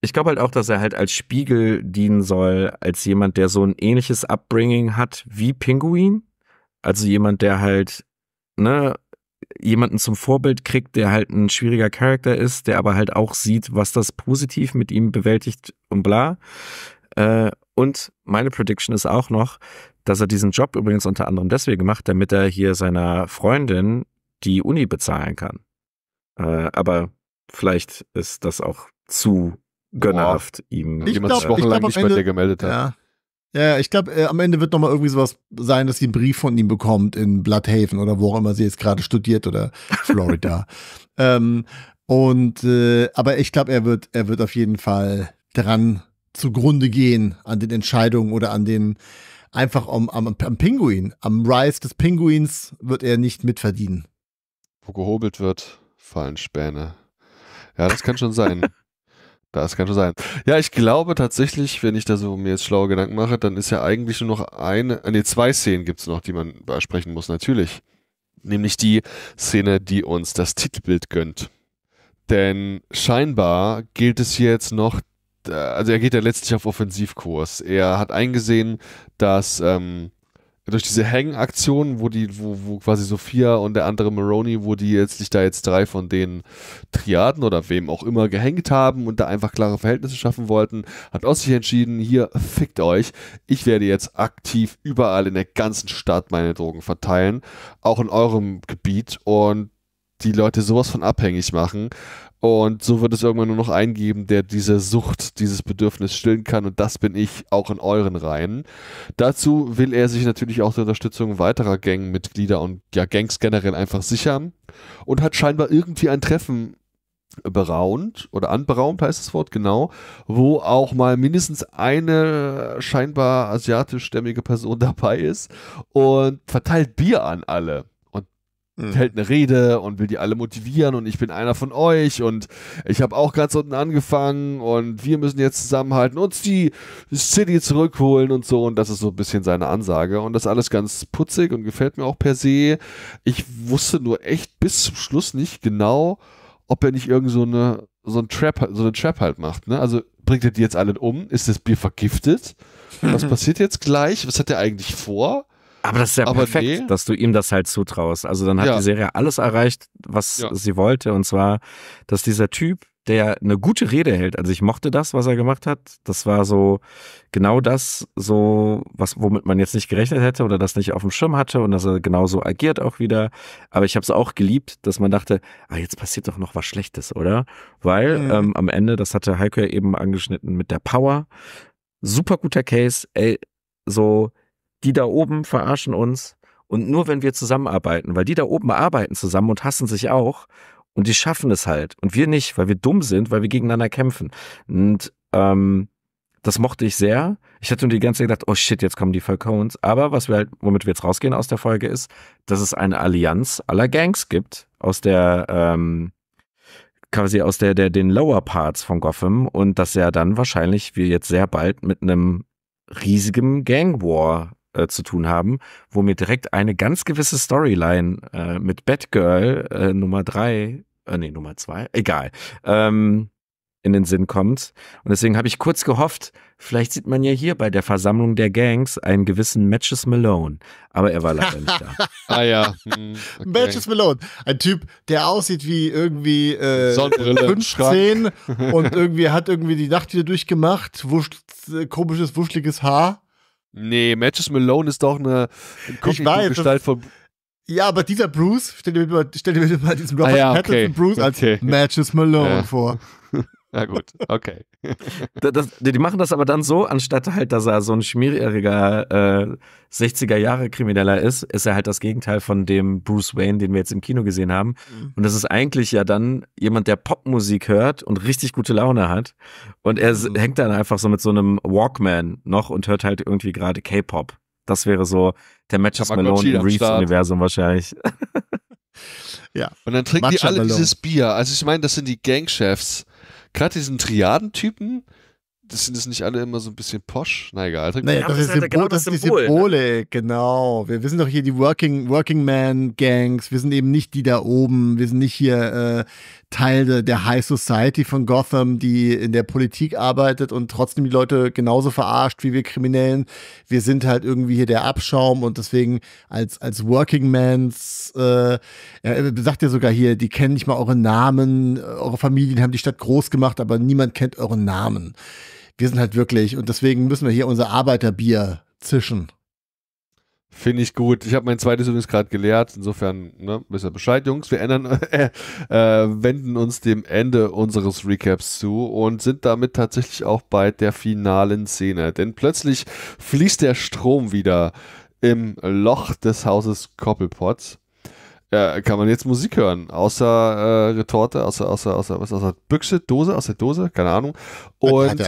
Ich glaube halt auch, dass er halt als Spiegel dienen soll, als jemand, der so ein ähnliches Upbringing hat wie Pinguin. Also jemand, der halt, ne, jemanden zum Vorbild kriegt, der halt ein schwieriger Charakter ist, der aber halt auch sieht, was das positiv mit ihm bewältigt und bla. Äh, und meine Prediction ist auch noch, dass er diesen Job übrigens unter anderem deswegen macht, damit er hier seiner Freundin die Uni bezahlen kann. Äh, aber vielleicht ist das auch zu gönnerhaft ihm. Ich Jemand glaub- sich wochenlang ich glaub, am nicht bei Ende- dir gemeldet hat. Ja. Ja, ich glaube, äh, am Ende wird nochmal irgendwie sowas sein, dass sie einen Brief von ihm bekommt in Bloodhaven oder wo auch immer sie jetzt gerade studiert oder Florida. ähm, und äh, aber ich glaube, er wird, er wird auf jeden Fall dran zugrunde gehen an den Entscheidungen oder an den einfach am, am, am Pinguin, am Rise des Pinguins wird er nicht mitverdienen. Wo gehobelt wird, fallen Späne. Ja, das kann schon sein. Das kann schon sein. Ja, ich glaube tatsächlich, wenn ich da so mir jetzt schlaue Gedanken mache, dann ist ja eigentlich nur noch eine, äh, nee, zwei Szenen gibt's noch, die man besprechen muss, natürlich. Nämlich die Szene, die uns das Titelbild gönnt. Denn scheinbar gilt es hier jetzt noch, äh, also er geht ja letztlich auf Offensivkurs. Er hat eingesehen, dass ähm, durch diese Hang-Aktion, wo die, wo, wo quasi Sophia und der andere Maroney, wo die jetzt sich da jetzt drei von den Triaden oder wem auch immer gehängt haben und da einfach klare Verhältnisse schaffen wollten, hat Oz sich entschieden, hier, fickt euch, ich werde jetzt aktiv überall in der ganzen Stadt meine Drogen verteilen, auch in eurem Gebiet und die Leute sowas von abhängig machen. Und so wird es irgendwann nur noch einen geben, der diese Sucht, dieses Bedürfnis stillen kann. Und das bin ich auch in euren Reihen. Dazu will er sich natürlich auch die Unterstützung weiterer Gangmitglieder und ja, Gangs generell einfach sichern. Und hat scheinbar irgendwie ein Treffen beraumt oder anberaumt heißt das Wort genau, wo auch mal mindestens eine scheinbar asiatischstämmige Person dabei ist und verteilt Bier an alle Hm. hält eine Rede und will die alle motivieren und ich bin einer von euch und ich habe auch ganz unten angefangen und wir müssen jetzt zusammenhalten, uns die City zurückholen und so und das ist so ein bisschen seine Ansage und das alles ganz putzig und gefällt mir auch per se. Ich wusste nur echt bis zum Schluss nicht genau, ob er nicht irgend so eine so ein Trap so eine Trap halt macht, ne? Also bringt er die jetzt alle um? Ist das Bier vergiftet? Was passiert jetzt gleich? Was hat er eigentlich vor? Aber das ist ja Aber perfekt, nee. dass du ihm das halt zutraust. Also dann hat Ja. die Serie alles erreicht, was Ja. sie wollte. Und zwar, dass dieser Typ, der eine gute Rede hält, also ich mochte das, was er gemacht hat. Das war so genau das, so, was, womit man jetzt nicht gerechnet hätte oder das nicht auf dem Schirm hatte und dass er genauso agiert auch wieder. Aber ich habe es auch geliebt, dass man dachte, ah, jetzt passiert doch noch was Schlechtes, oder? Weil Mhm. ähm, am Ende, das hatte Heiko ja eben angeschnitten mit der Power. Super guter Case, ey, so, die da oben verarschen uns und nur wenn wir zusammenarbeiten, weil die da oben arbeiten zusammen und hassen sich auch und die schaffen es halt und wir nicht, weil wir dumm sind, weil wir gegeneinander kämpfen. Und ähm, das mochte ich sehr. Ich hatte nur die ganze Zeit gedacht, oh shit, jetzt kommen die Falcones. Aber was wir halt, womit wir jetzt rausgehen aus der Folge ist, dass es eine Allianz aller Gangs gibt aus der ähm, quasi aus der, der den Lower Parts von Gotham und dass er dann wahrscheinlich wir jetzt sehr bald mit einem riesigen Gang War äh, zu tun haben, wo mir direkt eine ganz gewisse Storyline äh, mit Batgirl äh, Nummer drei, äh, nee, Nummer zwei, egal, ähm, in den Sinn kommt. Und deswegen habe ich kurz gehofft, vielleicht sieht man ja hier bei der Versammlung der Gangs einen gewissen Matches Malone. Aber er war leider nicht da. Ah ja. hm, okay. Matches Malone. Ein Typ, der aussieht wie irgendwie äh, Sonnenbrille, 15 und irgendwie hat irgendwie die Nacht wieder durchgemacht, wusch, äh, komisches, wuscheliges Haar. Nee, Matches Malone ist doch eine weiß, Gestalt von. Ja, aber dieser Bruce, stell dir mal, stell dir mal diesen Robert Ah ja, Pattinson okay. Bruce als Okay. Matches Malone Ja. vor. Na gut, okay. Da- Das, die die machen das aber dann so, anstatt halt, dass er so ein schmieriger äh, 60er-Jahre-Krimineller ist, ist er halt das Gegenteil von dem Bruce Wayne, den wir jetzt im Kino gesehen haben. Und das ist eigentlich ja dann jemand, der Popmusik hört und richtig gute Laune hat. Und er Mhm. hängt dann einfach so mit so einem Walkman noch und hört halt irgendwie gerade K-Pop. Das wäre so der Matches Malone Start. Reeves-Universum wahrscheinlich. Und dann trinken die Matcha alle Malone. dieses Bier. Also ich meine, das sind die Gangchefs. Gerade diesen Triadentypen, das sind das nicht alle immer so ein bisschen posch? Na egal. Naja, Ja, das, das ist halt Symbol, genau das das ist die Symbol, ne? Symbole, genau. Wir, wir sind doch hier die Working, Working Man Gangs. Wir sind eben nicht die da oben. Wir sind nicht hier äh, Teil de, der High Society von Gotham, die in der Politik arbeitet und trotzdem die Leute genauso verarscht wie wir Kriminellen. Wir sind halt irgendwie hier der Abschaum und deswegen als, als Working Mans, äh, er sagt ja sogar hier, die kennen nicht mal eure Namen, eure Familien haben die Stadt groß gemacht, aber niemand kennt euren Namen wir sind halt wirklich und deswegen müssen wir hier unser Arbeiterbier zischen. Finde ich gut. Ich habe mein zweites übrigens gerade geleert. Insofern, ne, wisst ihr Bescheid, Jungs. Wir ändern, äh, äh, wenden uns dem Ende unseres Recaps zu und sind damit tatsächlich auch bei der finalen Szene. Denn plötzlich fließt der Strom wieder im Loch des Hauses Koppelpotz. Äh, kann man jetzt Musik hören, außer äh, Retorte, außer, außer, außer, was, außer Büchse, Dose, aus der Dose, keine Ahnung. Und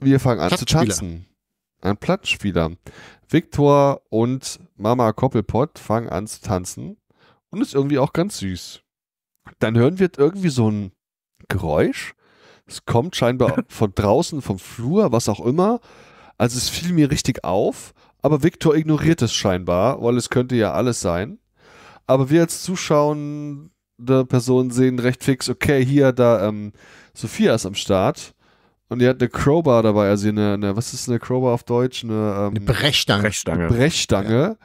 wir fangen an zu tanzen. Ein Plattenspieler. Victor und Mama Koppelpott fangen an zu tanzen und ist irgendwie auch ganz süß. Dann hören wir irgendwie so ein Geräusch. Es kommt scheinbar von draußen, vom Flur, was auch immer. Also es fiel mir richtig auf, aber Victor ignoriert es scheinbar, weil es könnte ja alles sein. Aber wir als zuschauende Personen sehen recht fix, okay, hier, da, ähm, Sophia ist am Start. Und die hat eine Crowbar dabei, also eine, eine was ist eine Crowbar auf Deutsch? Eine, ähm, Eine Brechstange. Brechstange. Brechstange.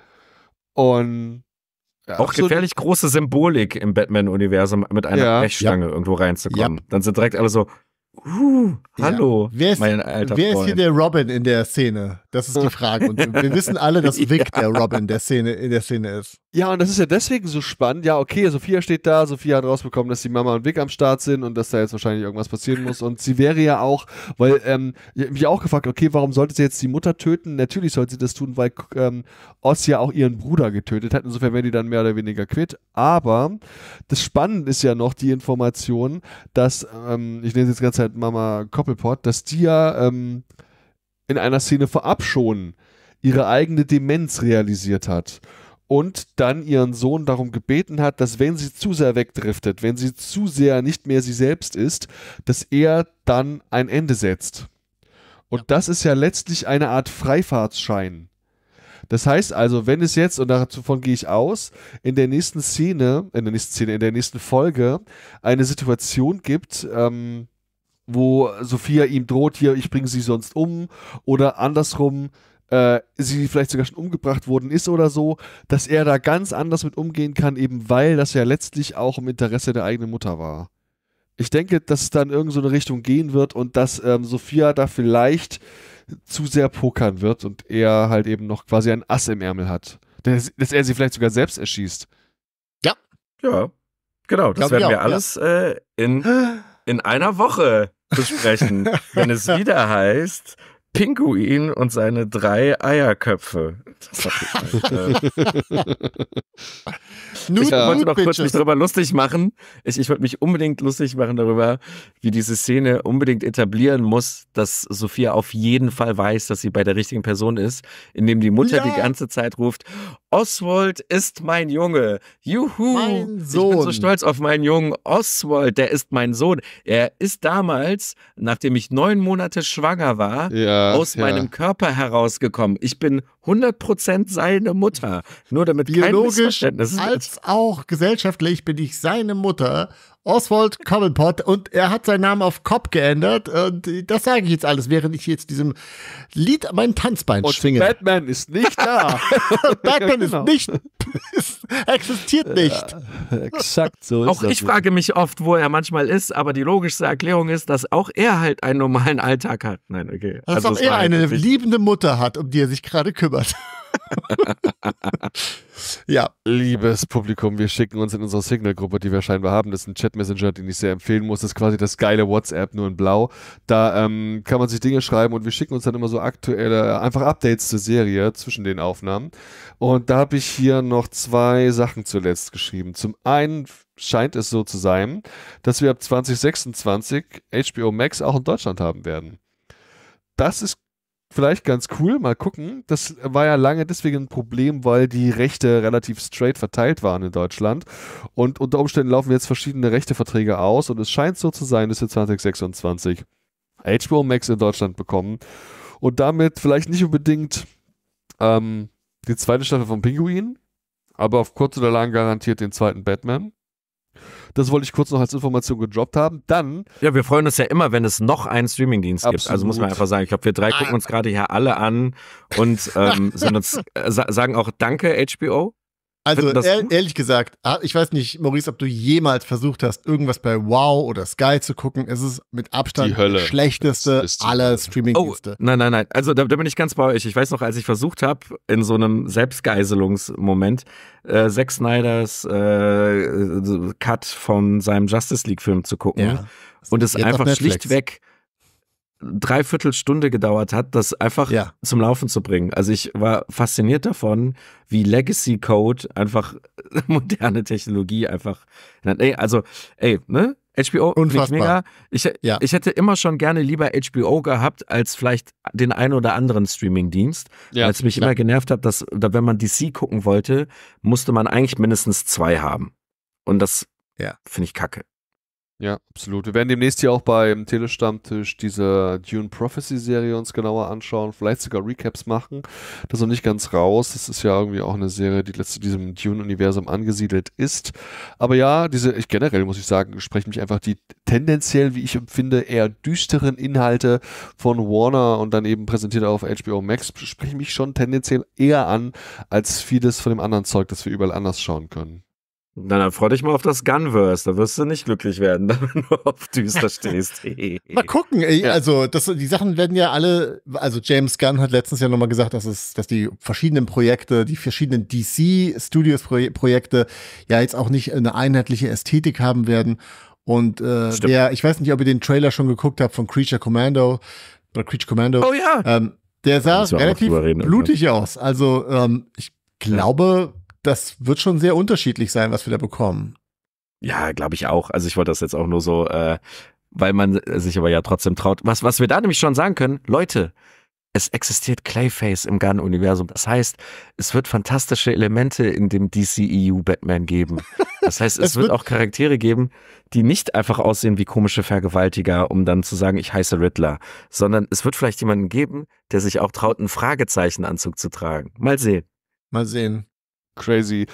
Und ja, Auch so- gefährlich große Symbolik im Batman-Universum mit einer Ja. Brechstange irgendwo reinzukommen. Dann sind direkt alle so, uh, hallo, Wer ist, mein alter wer ist hier der Robin in der Szene? Das ist die Frage. Und wir wissen alle, dass Vic der Robin der Szene, in der Szene ist. Ja, und das ist ja deswegen so spannend. Ja, okay, Sophia steht da. Sophia hat rausbekommen, dass die Mama und Vic am Start sind und dass da jetzt wahrscheinlich irgendwas passieren muss. Und sie wäre ja auch, weil, ähm, ich mich auch gefragt, okay, warum sollte sie jetzt die Mutter töten? Natürlich sollte sie das tun, weil ähm, Oz ja auch ihren Bruder getötet hat. Insofern wären die dann mehr oder weniger quitt. Aber das Spannende ist ja noch die Information, dass, ähm, ich nenne jetzt die ganze Zeit Mama Koppelpot, dass die ja ähm, in einer Szene vorab schon ihre eigene Demenz realisiert hat und dann ihren Sohn darum gebeten hat, dass wenn sie zu sehr wegdriftet, wenn sie zu sehr nicht mehr sie selbst ist, dass er dann ein Ende setzt. Und das ist ja letztlich eine Art Freifahrtsschein. Das heißt also, wenn es jetzt, und davon gehe ich aus, in der nächsten Szene, in der nächsten Szene, in der nächsten Folge eine Situation gibt, ähm, wo Sophia ihm droht, hier, ich bringe sie sonst um, oder andersrum, äh, sie vielleicht sogar schon umgebracht worden ist oder so, dass er da ganz anders mit umgehen kann, eben weil das ja letztlich auch im Interesse der eigenen Mutter war. Ich denke, dass es dann in irgendeine Richtung gehen wird und dass ähm, Sophia da vielleicht zu sehr pokern wird und er halt eben noch quasi ein Ass im Ärmel hat. Dass, dass er sie vielleicht sogar selbst erschießt. Ja, genau, das Glaub werden auch, wir ja. alles äh, in, in einer Woche besprechen, wenn es wieder heißt Pinguin und seine drei Eierköpfe. Das ich, äh, Nude, Ich wollte noch kurz mich darüber lustig machen. Ich, ich wollte mich unbedingt lustig machen darüber, wie diese Szene unbedingt etablieren muss, dass Sophia auf jeden Fall weiß, dass sie bei der richtigen Person ist, indem die Mutter Ja. die ganze Zeit ruft, Oswald ist mein Junge. Juhu. Mein Ich bin Sohn. so stolz auf meinen Jungen. Oswald, der ist mein Sohn. Er ist damals, nachdem ich neun Monate schwanger war, Ja, aus ja. meinem Körper herausgekommen. Ich bin 100% seine Mutter. Nur damit kein Biologisch Missverständnis ist. als auch gesellschaftlich bin ich seine Mutter, Oswald Cobblepot, und er hat seinen Namen auf Cobb geändert. Und das sage ich jetzt alles, während ich jetzt diesem Lied mein Tanzbein Und schwinge. Batman ist nicht da. Batman Genau. ist nicht, ist, existiert nicht. Exakt so ist Auch das. ich frage mich oft, wo er manchmal ist, aber die logischste Erklärung ist, dass auch er halt einen normalen Alltag hat. Nein, okay. Dass Also auch er halt eine liebende Mutter hat, um die er sich gerade kümmert. Ja. Liebes Publikum, wir schicken uns in unsere Signal-Gruppe, die wir scheinbar haben. Das ist ein Chat-Messenger, den ich sehr empfehlen muss. Das ist quasi das geile WhatsApp, nur in Blau. Da ähm, kann man sich Dinge schreiben und wir schicken uns dann immer so aktuelle, einfach Updates zur Serie zwischen den Aufnahmen. Und da habe ich hier noch zwei Sachen zuletzt geschrieben. Zum einen scheint es so zu sein, dass wir ab 2026 HBO Max auch in Deutschland haben werden. Das ist vielleicht ganz cool, mal gucken. Das war ja lange deswegen ein Problem, weil die Rechte relativ straight verteilt waren in Deutschland. Und unter Umständen laufen jetzt verschiedene Rechteverträge aus und es scheint so zu sein, dass wir 2026 HBO Max in Deutschland bekommen und damit vielleicht nicht unbedingt ähm, die zweite Staffel von Pinguin, aber auf kurz oder lang garantiert den zweiten Batman. Das wollte ich kurz noch als Information gedroppt haben. Dann. Ja, wir freuen uns ja immer, wenn es noch einen Streamingdienst gibt. Also muss man einfach sagen, ich glaube, wir drei gucken uns gerade hier alle an und ähm, uns, äh, sa- sagen auch Danke, HBO. Also ehr, gut? ehrlich gesagt, ah, ich weiß nicht, Maurice, ob du jemals versucht hast, irgendwas bei Wow oder Sky zu gucken. Es ist mit Abstand Die schlechteste Es ist die aller Hölle. Oh, Streamingdienste. nein, nein, nein. Also da, da bin ich ganz bei euch. Ich weiß noch, als ich versucht habe, in so einem Selbstgeiselungsmoment äh, Zack Snyders äh, Cut von seinem Justice League-Film zu gucken. Ja. Und es einfach schlichtweg dreiviertel Stunde gedauert hat, das einfach Ja. zum Laufen zu bringen. Also ich war fasziniert davon, wie Legacy Code einfach moderne Technologie einfach. Ey, also, ey, ne? HBO, Unfassbar. Ich, Ja. ich hätte immer schon gerne lieber HBO gehabt, als vielleicht den einen oder anderen Streamingdienst. Ja, weil es mich klar. immer genervt hat, dass, da, wenn man DC gucken wollte, musste man eigentlich mindestens zwei haben. Und das Ja. finde ich kacke. Ja, absolut. Wir werden demnächst hier auch beim Telestammtisch diese Dune Prophecy Serie uns genauer anschauen, vielleicht sogar Recaps machen. Das ist noch nicht ganz raus. Das ist ja irgendwie auch eine Serie, die letzte diesem Dune-Universum angesiedelt ist. Aber ja, diese, ich generell muss ich sagen, sprechen mich einfach die tendenziell, wie ich empfinde, eher düsteren Inhalte von Warner und dann eben präsentiert auf HBO Max, sprechen mich schon tendenziell eher an, als vieles von dem anderen Zeug, das wir überall anders schauen können. Na, dann freu dich mal auf das Gunverse, da wirst du nicht glücklich werden, wenn du auf düster stehst. Mal gucken, ey, also das, die Sachen werden ja alle, also James Gunn hat letztens ja nochmal gesagt, dass es, dass die verschiedenen Projekte, die verschiedenen DC Studios Pro Projekte ja jetzt auch nicht eine einheitliche Ästhetik haben werden. Und äh, Stimmt. der, ich weiß nicht, ob ihr den Trailer schon geguckt habt von Creature Commando oder Creature Commando. oh ja. Ähm, der sah relativ blutig aus. Also ähm, ich glaube, das wird schon sehr unterschiedlich sein, was wir da bekommen. Ja, glaube ich auch. Also ich wollte das jetzt auch nur so, äh, weil man sich aber ja trotzdem traut. Was, was wir da nämlich schon sagen können, Leute, es existiert Clayface im Gun-Universum. Das heißt, es wird fantastische Elemente in dem DCEU Batman geben. Das heißt, es, Es wird wird- auch Charaktere geben, die nicht einfach aussehen wie komische Vergewaltiger, um dann zu sagen, ich heiße Riddler, sondern es wird vielleicht jemanden geben, der sich auch traut, einen Fragezeichenanzug zu tragen. Mal sehen. Mal sehen. Crazy.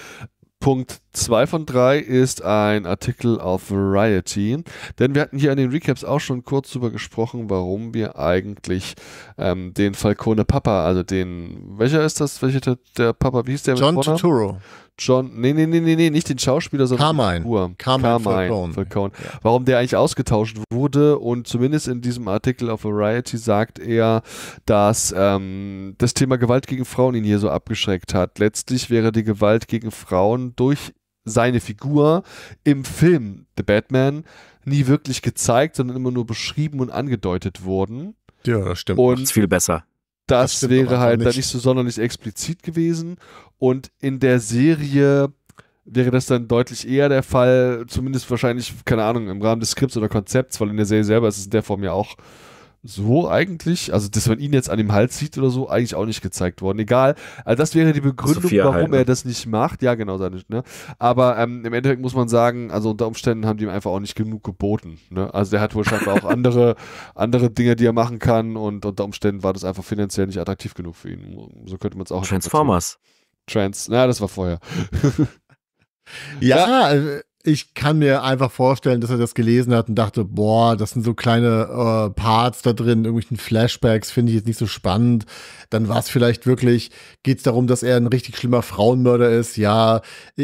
Punkt 2 von 3 ist ein Artikel auf Variety, denn wir hatten hier in den Recaps auch schon kurz drüber gesprochen, warum wir eigentlich ähm, den Falcone Papa, also den, welcher ist das, welcher der, Papa, wie hieß der John? Turturro. John, nee, nee, nee, nee, nee, nicht den Schauspieler, sondern die Carmine. Figur. Carmine Falcone. Falcone. Warum der eigentlich ausgetauscht wurde und zumindest in diesem Artikel auf Variety sagt er, dass ähm, das Thema Gewalt gegen Frauen ihn hier so abgeschreckt hat. Letztlich wäre die Gewalt gegen Frauen durch seine Figur im Film The Batman nie wirklich gezeigt, sondern immer nur beschrieben und angedeutet worden. Ja, das stimmt. Und Ist viel besser. Das das, wäre halt nicht. dann nicht so sonderlich explizit gewesen. Und in der Serie wäre das dann deutlich eher der Fall, zumindest wahrscheinlich, keine Ahnung, im Rahmen des Skripts oder Konzepts, weil in der Serie selber ist es in der Form ja auch so eigentlich, also dass man ihn jetzt an dem Hals sieht oder so, eigentlich auch nicht gezeigt worden. Egal, also das wäre die Begründung, Sophia warum ne? er das nicht macht. Ja, genau, seine, ne? Aber ähm, im Endeffekt muss man sagen, also unter Umständen haben die ihm einfach auch nicht genug geboten. Ne? Also der hat wohl scheinbar auch andere, andere Dinge, die er machen kann und unter Umständen war das einfach finanziell nicht attraktiv genug für ihn. So könnte man es auch Transformers. Trans, na, das war vorher. Ja, äh, ich kann mir einfach vorstellen, dass er das gelesen hat und dachte, boah, das sind so kleine äh, Parts da drin, irgendwelchen Flashbacks, finde ich jetzt nicht so spannend. Dann war es vielleicht wirklich, geht es darum, dass er ein richtig schlimmer Frauenmörder ist. Ja,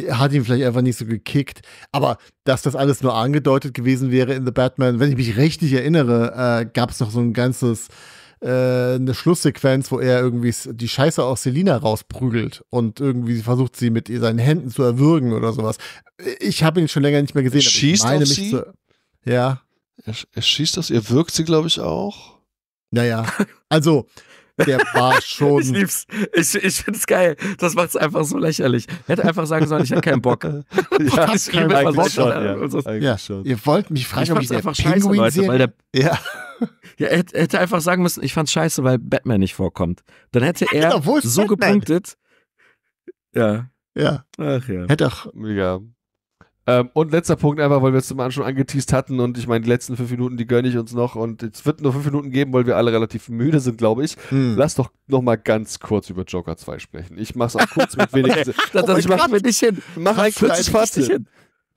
hat ihn vielleicht einfach nicht so gekickt. Aber dass das alles nur angedeutet gewesen wäre in The Batman, wenn ich mich richtig erinnere, äh, gab es noch so ein ganzes äh, eine Schlusssequenz, wo er irgendwie die Scheiße aus Selina rausprügelt und irgendwie versucht, sie mit seinen Händen zu erwürgen oder sowas. Ich habe ihn schon länger nicht mehr gesehen. Schießt auf sie? Zu, ja, Er, er schießt das, er wirkt sie, glaube ich, auch. naja. Also, der war Ich schon. lieb's. Ich, ich find's geil. Das macht's einfach so lächerlich. Hätte einfach sagen sollen, ich hätte keinen Bock. ja, ich liebe eigentlich Bock, schon, oder? ja. Und so. Eigentlich Ja, schon. ihr wollt mich fragen, Ich ob ich der einfach scheiße, Pinguin Leute, weil der Ja, Ja, er hätte, hätte einfach sagen müssen, ich fand's scheiße, weil Batman nicht vorkommt. Dann hätte er genau, so Batman? gepunktet. Ja. ja. Ach ja. Hätte auch. Ja. Ähm, und letzter Punkt einfach, weil wir es zum Anfang schon angeteased hatten und ich meine, die letzten fünf Minuten, die gönne ich uns noch und es wird nur fünf Minuten geben, weil wir alle relativ müde sind, glaube ich. Hm. Lass doch noch mal ganz kurz über Joker 2 sprechen. Ich mach's auch kurz mit wenig. Das, das ich mach- machen wir nicht hin. mach ein für kurzes Fazit.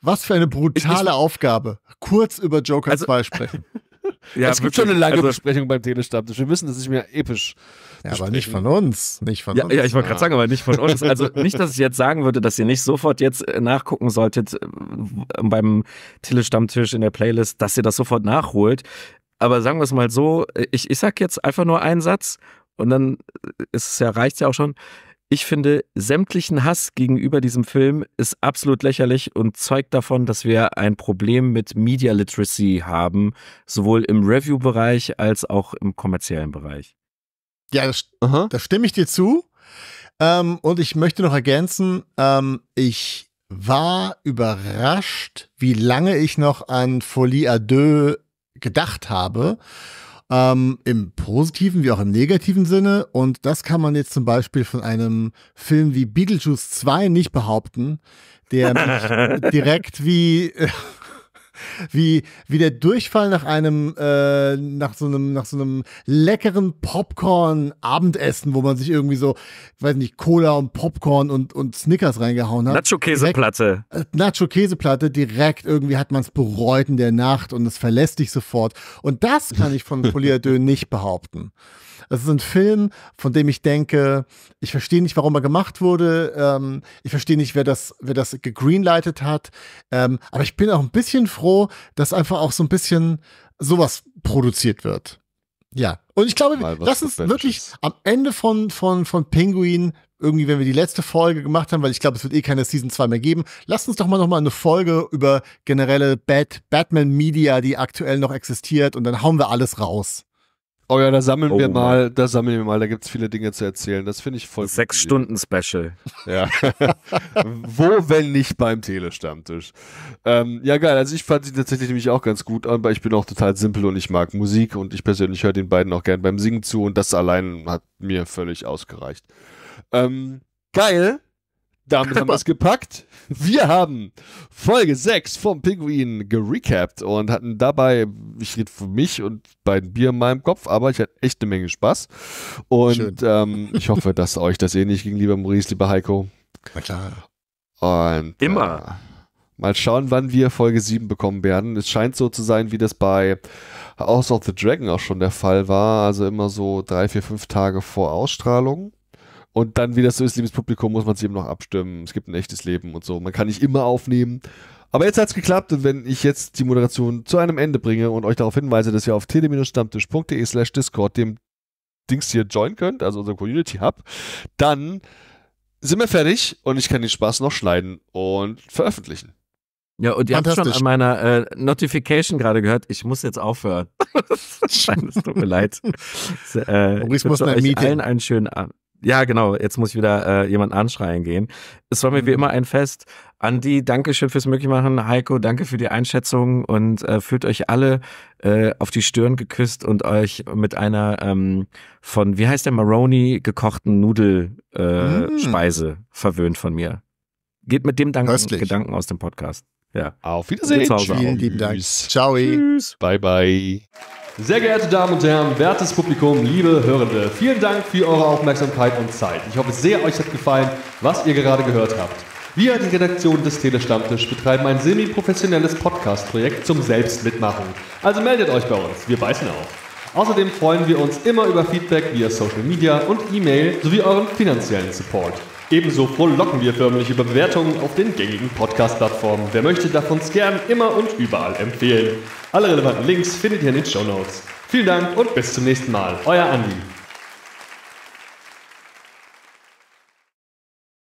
Was für eine brutale Aufgabe. Kurz über Joker Also- 2 sprechen. Ja, es gibt schon eine lange Also, Besprechung beim Telestammtisch. Wir müssen das nicht mehr episch. Ja, aber nicht von uns. Nicht von Ja, uns. ja, ich wollte gerade sagen, aber nicht von uns. Also nicht, dass ich jetzt sagen würde, dass ihr nicht sofort jetzt äh, nachgucken solltet äh, beim Tele-Stammtisch in der Playlist, dass ihr das sofort nachholt. Aber sagen wir es mal so, äh, ich, ich sag jetzt einfach nur einen Satz und dann ist es ja, reicht ja auch schon. Ich finde, sämtlichen Hass gegenüber diesem Film ist absolut lächerlich und zeugt davon, dass wir ein Problem mit Media Literacy haben, sowohl im Review-Bereich als auch im kommerziellen Bereich. Ja, das, da stimme ich dir zu. Ähm, und ich möchte noch ergänzen, ähm, ich war überrascht, wie lange ich noch an Folie à deux gedacht habe. Ähm, Im positiven wie auch im negativen Sinne. Und das kann man jetzt zum Beispiel von einem Film wie Beetlejuice 2 nicht behaupten, der mich direkt wie, wie, wie der Durchfall nach einem, äh, nach so einem, nach so einem leckeren Popcorn-Abendessen, wo man sich irgendwie so, weiß nicht, Cola und Popcorn und, und Snickers reingehauen hat. Nacho-Käseplatte. Äh, Nacho-Käseplatte, direkt irgendwie hat man es bereut in der Nacht und es verlässt dich sofort. Und das kann ich von Poliadö nicht behaupten. Das ist ein Film, von dem ich denke, ich verstehe nicht, warum er gemacht wurde. Ähm, ich verstehe nicht, wer das, wer das gegreenlightet hat. Ähm, aber ich bin auch ein bisschen froh, dass einfach auch so ein bisschen sowas produziert wird. Ja. Und ich glaube, Mal das ist wirklich am Ende von, von, von Penguin, irgendwie, wenn wir die letzte Folge gemacht haben, weil ich glaube, es wird eh keine Season 2 mehr geben, lasst uns doch mal noch mal eine Folge über generelle Bat Batman Media, die aktuell noch existiert und dann hauen wir alles raus. Oh ja, da sammeln Oh wir mal, da sammeln wir mal, da gibt's viele Dinge zu erzählen. Das finde ich voll gut. Sechs Stunden Special. Ja. Wo, wenn nicht beim Telestammtisch? Ähm, ja, geil. Also ich fand sie tatsächlich nämlich auch ganz gut, aber ich bin auch total simpel und ich mag Musik und ich persönlich höre den beiden auch gern beim Singen zu und das allein hat mir völlig ausgereicht. Ähm, geil. Damit haben wir es gepackt. Wir haben Folge 6 vom Pinguin gerecapt und hatten dabei, ich rede für mich und beiden Bier in meinem Kopf, aber ich hatte echt eine Menge Spaß. Und ähm, ich hoffe, dass euch das ähnlich ging, lieber Maurice, lieber Heiko. Na klar. Und Immer. Äh, mal schauen, wann wir Folge 7 bekommen werden. Es scheint so zu sein, wie das bei House of the Dragon auch schon der Fall war. Also immer so drei, vier, fünf Tage vor Ausstrahlung. Und dann, wie das so ist, liebes Publikum, muss man sich eben noch abstimmen. Es gibt ein echtes Leben und so. Man kann nicht immer aufnehmen. Aber jetzt hat's geklappt und wenn ich jetzt die Moderation zu einem Ende bringe und euch darauf hinweise, dass ihr auf tele-stammtisch.de slash Discord dem Dings hier joinen könnt, also unser Community Hub, dann sind wir fertig und ich kann den Spaß noch schneiden und veröffentlichen. Ja, und ihr habt schon an meiner äh, Notification gerade gehört, ich muss jetzt aufhören. es tut mir leid. äh, ich muss wünsche in ein euch Meeting. allen einen schönen Abend. Ja, genau. Jetzt muss ich wieder äh, jemanden anschreien gehen. Es war mir wie immer ein Fest. Andi, danke schön fürs Möglichmachen. Heiko, danke für die Einschätzung und äh, fühlt euch alle äh, auf die Stirn geküsst und euch mit einer ähm, von, wie heißt der, Maroni gekochten Nudelspeise äh, Mm. Speise verwöhnt von mir. Geht mit dem Danken, Köstlich. Gedanken aus dem Podcast. Ja. Auf Wiedersehen. Zu Hause Vielen auch. lieben Dank. Ciao. Tschüss. Bye, bye. Sehr geehrte Damen und Herren, wertes Publikum, liebe Hörende, vielen Dank für eure Aufmerksamkeit und Zeit. Ich hoffe sehr, euch hat gefallen, was ihr gerade gehört habt. Wir, die Redaktion des Telestammtisch, betreiben ein semi-professionelles Podcast-Projekt zum Selbstmitmachen. Also meldet euch bei uns, wir beißen auf. Außerdem freuen wir uns immer über Feedback via Social Media und E-Mail sowie euren finanziellen Support. Ebenso frohlocken wir förmlich über Bewertungen auf den gängigen Podcast-Plattformen. Wer möchte, darf uns gern immer und überall empfehlen. Alle relevanten Links findet ihr in den Show Notes. Vielen Dank und bis zum nächsten Mal. Euer Andi.